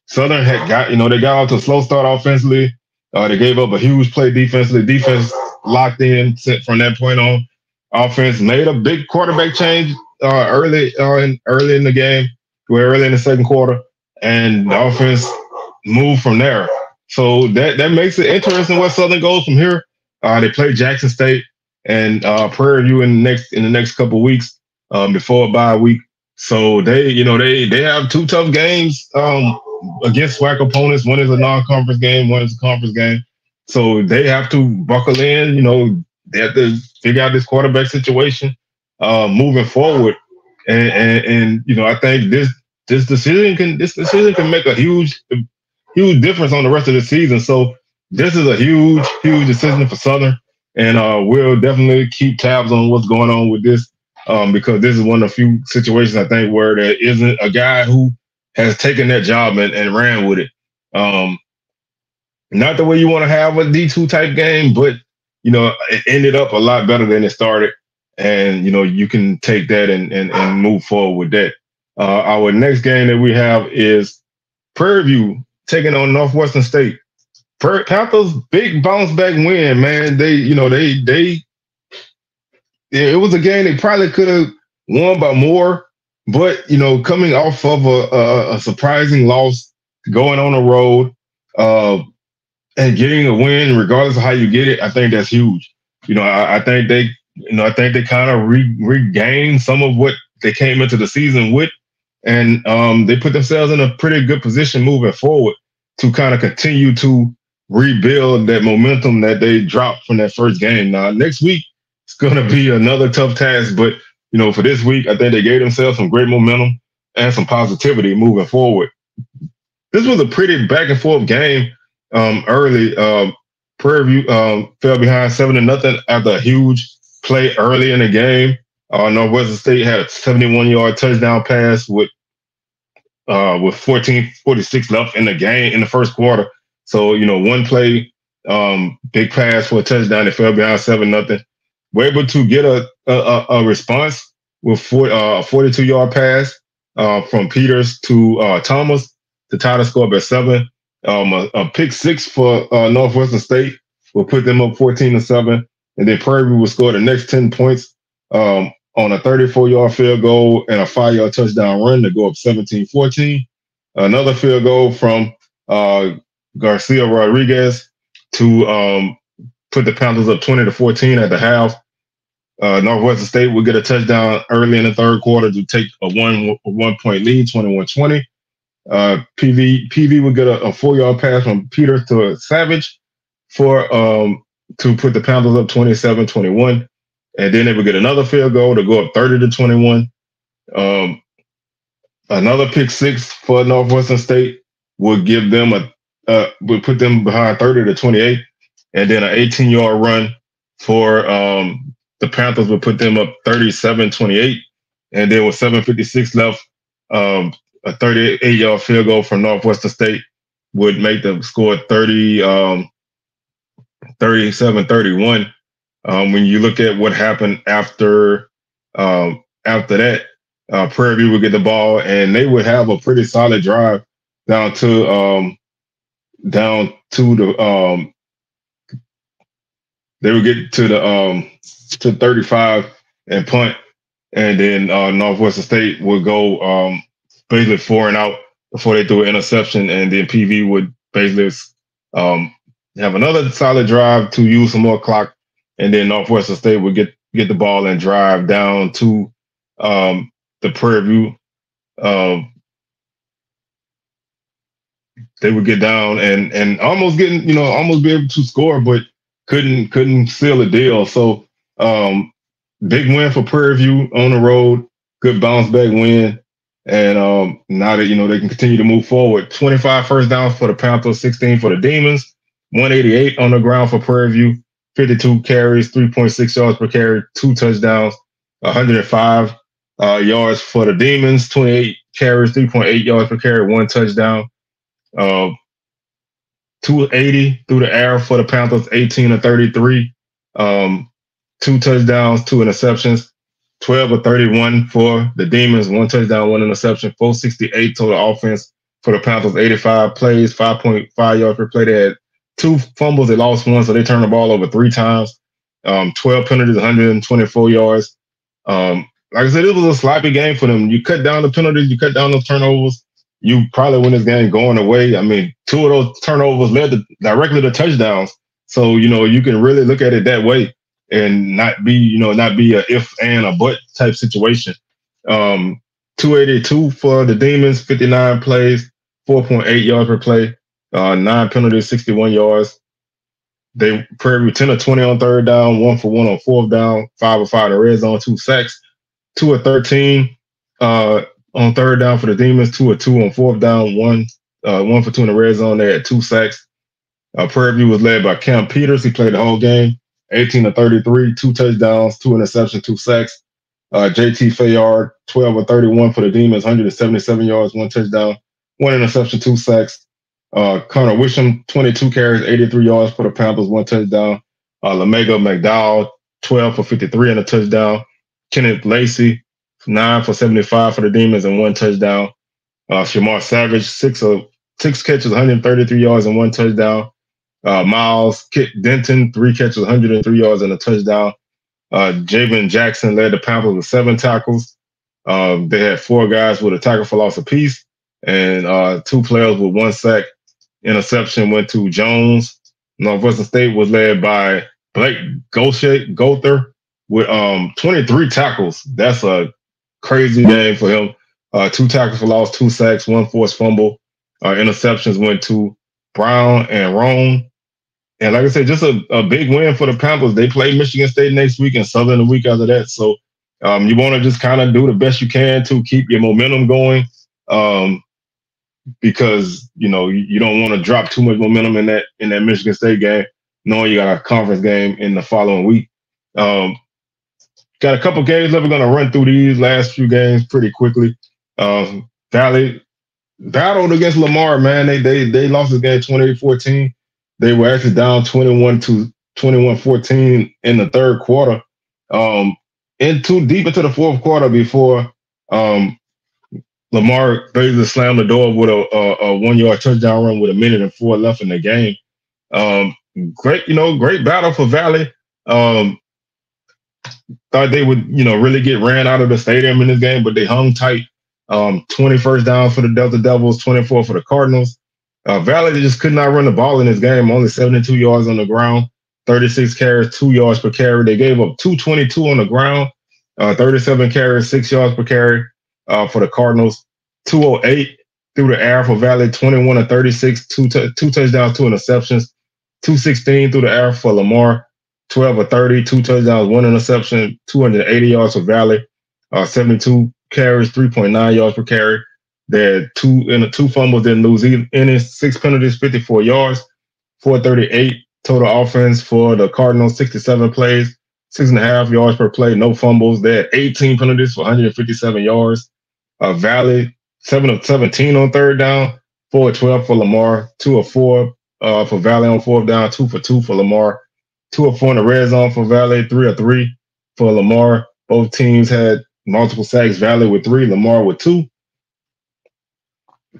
Southern had got, you know, they got off to a slow start offensively. Uh, they gave up a huge play defensively. Defense locked in from that point on. Offense made a big quarterback change uh, early uh, in early in the game, where early in the second quarter, and the offense moved from there. So that that makes it interesting where Southern goes from here. Uh, they play Jackson State and uh, Prairie View in the next in the next couple weeks um, before a bye week. So they, you know, they they have two tough games um, against SWAC opponents. One is a non-conference game, one is a conference game. So they have to buckle in. You know, they have to figure out this quarterback situation uh, moving forward. And, and, and you know, I think this this decision can this decision can make a huge huge difference on the rest of the season. So this is a huge huge decision for Southern, and uh, we'll definitely keep tabs on what's going on with this um, because this is one of the few situations I think where there isn't a guy who has taken that job and, and ran with it. Um, not the way you want to have a D2 type game, but you know, it ended up a lot better than it started. And you know, you can take that and and, and move forward with that. Uh, our next game that we have is Prairie View taking on Northwestern State. Panthers big bounce back win, man. They, you know, they they yeah. it was a game they probably could have won by more, but you know, coming off of a, a, a surprising loss, going on the road, uh, and getting a win, regardless of how you get it, I think that's huge. You know, I, I think they, you know, I think they kind of re- regained some of what they came into the season with, and um, they put themselves in a pretty good position moving forward to kind of continue to rebuild that momentum that they dropped from that first game. Now, next week it's going to be another tough task, but you know, for this week, I think they gave themselves some great momentum and some positivity moving forward. This was a pretty back and forth game um, early. Uh, Prairie View um, fell behind seven to nothing after a huge play early in the game. Uh, Northwestern State had a 71 yard touchdown pass with uh, with 14:46 left in the game in the first quarter. So you know, one play, um, big pass for a touchdown. They fell behind seven nothing We're able to get a a, a response with four, uh, a 42 yard pass uh, from Peters to uh, Thomas to tie the score by seven. Um, a, a, pick six for uh, Northwestern State will put them up 14 to seven, and then Prairie will score the next 10 points um, on a 34 yard field goal and a five yard touchdown run to go up 17 14. Another field goal from uh, Garcia Rodriguez to um, put the Panthers up 20 to 14 at the half. Uh, Northwestern State would get a touchdown early in the third quarter to take a one a one point lead, 21 20. Uh, PV PV would get a, a four yard pass from Peter to Savage for um, to put the Panthers up 27 21. And then they would get another field goal to go up 30 to 21. Um, another pick six for Northwestern State would give them a uh, would put them behind 30 to 28, and then an 18 yard run for um, the Panthers would put them up 37 28. And then with 7.56 left, um, a 38 yard field goal from Northwestern State would make them score 30, um, 37 31. Um, when you look at what happened after um, after that, uh, Prairie View would get the ball and they would have a pretty solid drive down to um, down to the um, they would get to the um, to 35 and punt, and then uh, Northwestern State would go um, basically four and out before they threw an interception, and then PV would basically um, have another solid drive to use some more clock, and then Northwestern State would get get the ball and drive down to um, the Prairie View. Um, they would get down and and almost getting you know almost be able to score, but couldn't couldn't seal a deal. So um, big win for Prairie View on the road. Good bounce back win. And um, now that you know they can continue to move forward. 25 first downs for the Panthers, 16 for the Demons, 188 on the ground for Prairie View, 52 carries, 3.6 yards per carry, two touchdowns, 105 uh, yards for the Demons, 28 carries, 3.8 yards per carry, one touchdown. Uh, 280 through the air for the Panthers, 18 to 33. Um, two touchdowns, two interceptions, 12 or 31 for the Demons, one touchdown, one interception, 468 total offense for the Panthers, 85 plays, 5.5 yards per play. They had two fumbles, they lost one, so they turned the ball over three times. Um, 12 penalties, 124 yards. Um, like I said, it was a sloppy game for them. You cut down the penalties, you cut down those turnovers, you probably win this game going away. I mean, two of those turnovers led to, directly to touchdowns. So, you know, you can really look at it that way and not be, you know, not be a if and a but type situation. Um, 282 for the Demons, 59 plays, 4.8 yards per play, uh, nine penalties, 61 yards. They Prairie 10 or 20 on third down, one for one on fourth down, five or five in the red zone, two sacks, two or 13 uh, on third down for the Demons, two or two on fourth down, one uh, one for two in the red zone. They had two sacks. Uh, Prairie View was led by Cam Peters. He played the whole game. 18 to 33, two touchdowns, two interceptions, two sacks. Uh, JT Fayard, 12 or 31 for the Demons, 177 yards, one touchdown, one interception, two sacks. Uh, Connor Wisham, 22 carries, 83 yards for the Panthers, one touchdown. Uh, McDowell, 12 for 53 and a touchdown. Kenneth Lacey, nine for 75 for the Demons and one touchdown. Uh, Shamar Savage, six of six catches, 133 yards and one touchdown. Uh, Miles Kit Denton, three catches, 103 yards and a touchdown. Uh, Javen Jackson led the Panthers with seven tackles. Um, they had four guys with a tackle for loss apiece, and uh, two players with one sack. Interception went to Jones. Northwestern State was led by Blake Gother with um, 23 tackles. That's a crazy game for him. Uh, two tackles for loss, two sacks, one forced fumble. Uh, interceptions went to Brown and Rome. And like I said, just a, a big win for the Panthers. They play Michigan State next week and Southern the week after that. So um, you want to just kind of do the best you can to keep your momentum going. Um, because you know you, you don't want to drop too much momentum in that in that Michigan State game, knowing you got a conference game in the following week. Um, got a couple games left. We're gonna run through these last few games pretty quickly. Um, Valley battled against Lamar, man. They they they lost the game 28-14. They were actually down 21 to 21-14 in the third quarter. Um, into deep into the fourth quarter before um, Lamar basically slammed the door with a, a, a one yard touchdown run with a minute and four left in the game. Um, great, you know, great battle for Valley. Um, thought they would, you know, really get ran out of the stadium in this game, but they hung tight. Um, 21st down for the Delta Devils, 24 for the Cardinals. Uh, Valley just could not run the ball in this game. Only 72 yards on the ground, 36 carries, two yards per carry. They gave up 222 on the ground, uh, 37 carries, six yards per carry uh, for the Cardinals. 208 through the air for Valley, 21 to 36, two, t- two touchdowns, two interceptions. 216 through the air for Lamar, 12 or 30, two touchdowns, one interception, 280 yards for Valley, uh, 72 carries, 3.9 yards per carry. Had two in the two fumbles, didn't lose any, six penalties, 54 yards, 438 total offense for the Cardinals, 67 plays, six and a half yards per play, no fumbles. They had 18 penalties for 157 yards. Uh, Valley, 7 of 17 on third down, 4 of 12 for Lamar, 2 of 4 uh, for Valley on fourth down, 2 for 2 for Lamar, 2 or 4 in the red zone for Valley, 3 or 3 for Lamar. Both teams had multiple sacks, Valley with 3, Lamar with 2.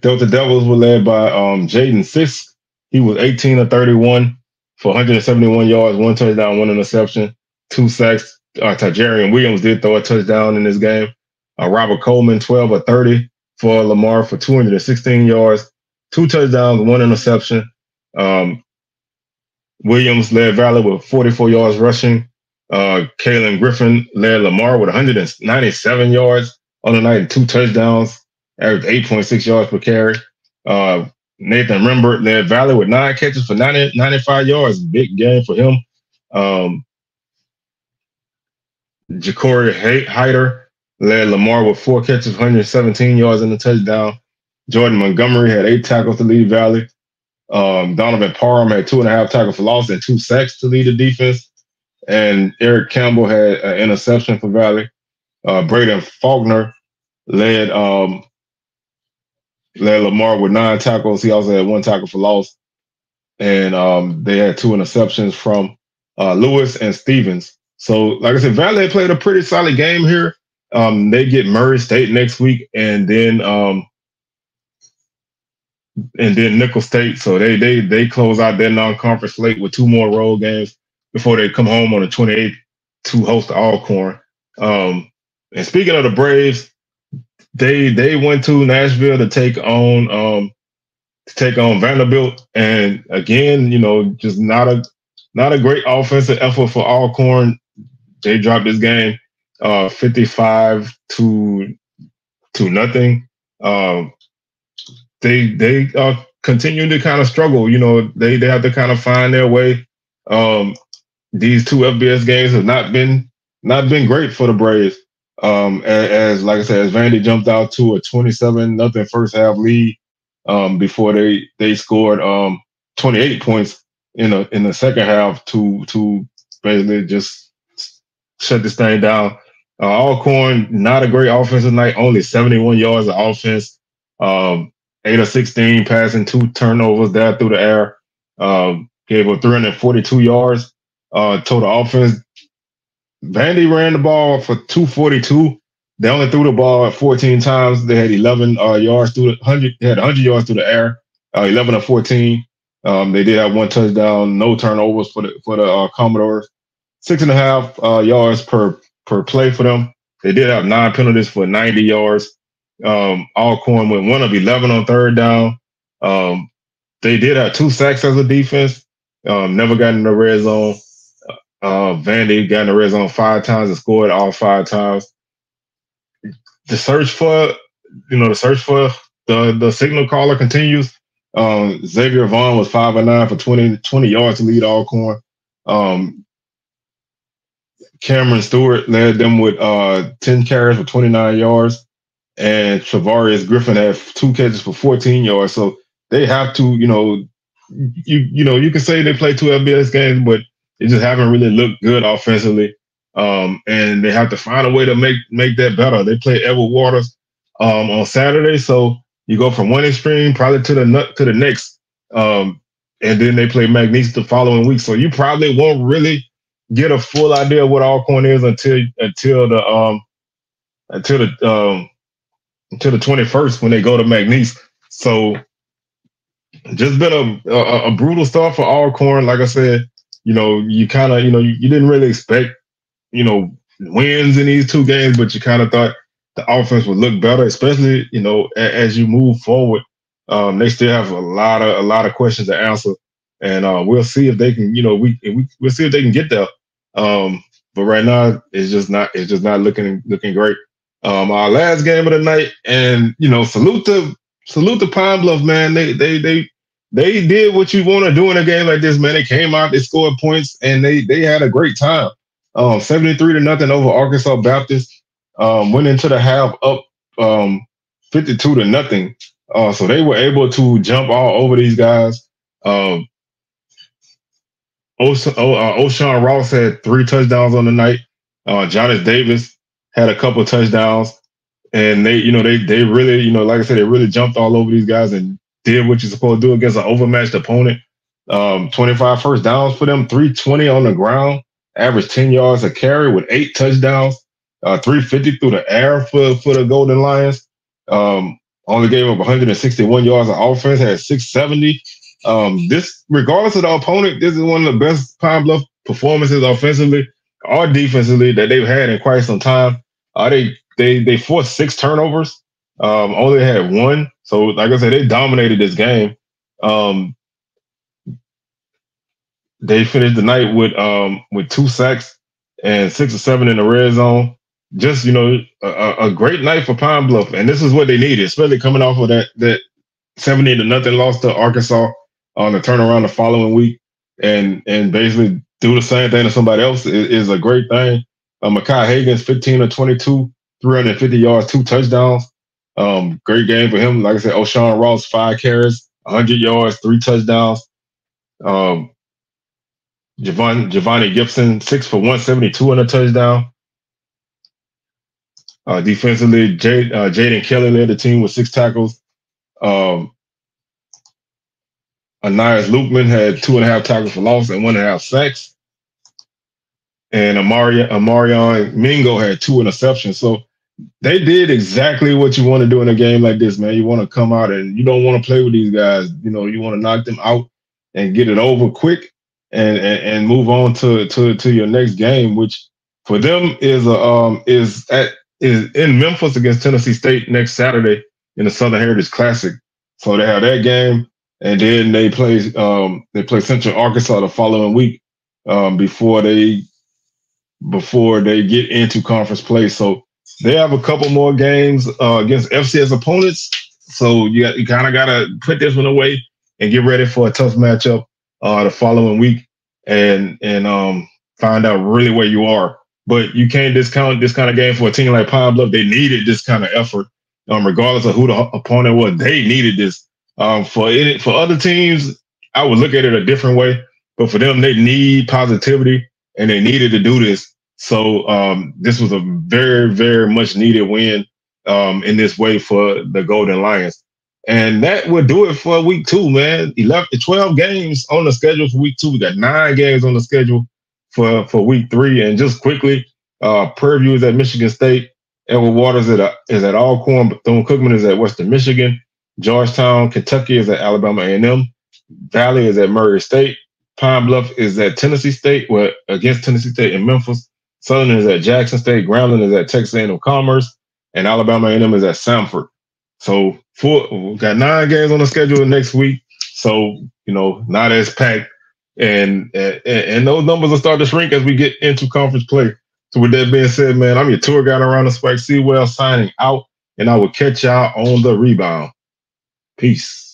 Delta Devils were led by um, Jaden Sisk. He was 18 of 31 for 171 yards, one touchdown, one interception, two sacks. Uh, Tajarian Williams did throw a touchdown in this game. Uh, Robert Coleman, 12 of 30 for Lamar for 216 yards, two touchdowns, one interception. Um, Williams led Valley with 44 yards rushing. Uh, Kalen Griffin led Lamar with 197 yards on the night and two touchdowns averaged 8.6 yards per carry. Uh, Nathan Rembert led Valley with nine catches for 90, 95 yards. Big game for him. Um, Ja'Cory Hyder led Lamar with four catches, 117 yards and a touchdown. Jordan Montgomery had eight tackles to lead Valley. Um, Donovan Parham had two and a half tackles for loss and two sacks to lead the defense. And Eric Campbell had an interception for Valley. Uh, Braden Faulkner led um, led Lamar with nine tackles. He also had one tackle for loss. And um, they had two interceptions from uh, Lewis and Stevens. So, like I said, Valley played a pretty solid game here. Um, they get Murray State next week, and then um, and then Nicholls State. So they they they close out their non-conference slate with two more road games before they come home on the 28th to host Alcorn. Um, and speaking of the Braves, they they went to Nashville to take on um to take on Vanderbilt, and again, you know, just not a not a great offensive effort for Alcorn. They dropped this game uh 55 to to nothing. Um they they uh continue to kind of struggle. You know, they they have to kind of find their way. Um these two FBS games have not been not been great for the Braves. Um, as, as, like I said, as Vandy jumped out to a 27 nothing first half lead um, before they they scored um, 28 points in the in the second half to to basically just shut this thing down. Uh, Alcorn, not a great offensive night, only 71 yards of offense, um, 8 or 16 passing, two turnovers there through the air, um, gave up 342 yards. Uh, total offense Vandy ran the ball for 242. They only threw the ball 14 times. They had 11 uh, yards through the 100. They had 100 yards through the air. Uh, 11 or 14. Um, they did have one touchdown, no turnovers for the for the uh, Commodores. Six and a half uh, yards per per play for them. They did have nine penalties for 90 yards. Um, Alcorn went one of 11 on third down. Um, they did have two sacks as a defense. Um, never got in the red zone. Uh, Vandy got in the red zone five times and scored all five times. The search for, you know, the search for the the signal caller continues. Um, Xavier Vaughn was five and nine for 20, 20 yards to lead Alcorn. Um, Cameron Stewart led them with uh, 10 carries for 29 yards. And Travarius Griffin had two catches for 14 yards. So they have to, you know, you you know, you can say they play two FBS games, but they just haven't really looked good offensively. Um, and they have to find a way to make make that better. They play Edward Waters um, on Saturday, so you go from one extreme probably to the to the next, um, and then they play McNeese the following week. So you probably won't really get a full idea of what Alcorn is until until the um until the until the twenty first when they go to McNeese. So just been a, a, a brutal start for Alcorn. Like I said, you know, you kind of, you know, you, you, didn't really expect, you know, wins in these two games, but you kind of thought the offense would look better, especially, you know, a, as you move forward Um, they still have a lot of a lot of questions to answer, and uh, we'll see if they can. You know, we, we we'll see if they can get there. Um, but right now, it's just not it's just not looking looking great. Um, our last game of the night, and you know, salute to salute to Pine Bluff, man. They they they they did what you want to do in a game like this, man. They came out, they scored points, and they they had a great time. Um, 73 to nothing over Arkansas Baptist. Um, went into the half up um, 52 to nothing. Uh, so they were able to jump all over these guys. Um, O'Shawn uh, Ross had three touchdowns on the night. Uh, Jonas Davis had a couple touchdowns, and they, you know, they they really, you know, like I said, they really jumped all over these guys and did what you're supposed to do against an overmatched opponent. Um, 25 first downs for them, 320 on the ground, average 10 yards a carry with eight touchdowns, uh, 350 through the air for, for the Golden Lions. Um, only gave up 161 yards of offense, had 670. Um, this, regardless of the opponent, this is one of the best Pine Bluff performances offensively or defensively that they've had in quite some time. Uh, they they they forced six turnovers. Um, only had one. So, like I said, they dominated this game. Um, they finished the night with um, with two sacks and six or seven in the red zone. Just you know, a, a great night for Pine Bluff, and this is what they needed, especially coming off of that that seventy to nothing loss to Arkansas on the turnaround the following week, and and basically do the same thing to somebody else is, is a great thing. Uh, Makai Hagens, fifteen or twenty two, three hundred fifty yards, two touchdowns. Um, great game for him. Like I said, O'Shawn Ross, five carries, 100 yards, three touchdowns. Um, Javon, Giovanni Gibson, six for 172 and a touchdown. Uh, defensively, uh, Jaden Kelly led the team with six tackles. Um, Ananias Lukeman had two and a half tackles for loss and one and a half sacks. And Amari, Amarion Mingo had two interceptions. So they did exactly what you want to do in a game like this, man. You want to come out and you don't want to play with these guys. You know, you want to knock them out and get it over quick and and, and move on to, to to your next game, which for them is a um is at is in Memphis against Tennessee State next Saturday in the Southern Heritage Classic. So they have that game, and then they play um they play Central Arkansas the following week um before they before they get into conference play. So they have a couple more games uh, against FCS opponents. So you you kind of got to put this one away and get ready for a tough matchup uh, the following week and and um, find out really where you are. But you can't discount this kind of game for a team like Pine Bluff. They needed this kind of effort, um, regardless of who the opponent was. They needed this. Um, for it, for other teams, I would look at it a different way. But for them, they need positivity and they needed to do this so um, this was a very, very much needed win um, in this way for the Golden Lions. And that would do it for week two, man. 11, 12 games on the schedule for week two. We got nine games on the schedule for, for week three. And just quickly, uh, Prairie View is at Michigan State. Edward Waters is at, is at Alcorn. Bethune-Cookman is at Western Michigan. Georgetown, Kentucky is at Alabama A&M. Valley is at Murray State. Pine Bluff is at Tennessee State, well, against Tennessee State in Memphis. Southern is at Jackson State, Grambling is at Texas A&M Commerce, and Alabama A&M is at Samford. So four, got nine games on the schedule next week. So you know, not as packed, and and, and those numbers will start to shrink as we get into conference play. So with that being said, man, I'm your tour guide around the Spike Sewell signing out, and I will catch y'all on the rebound. Peace.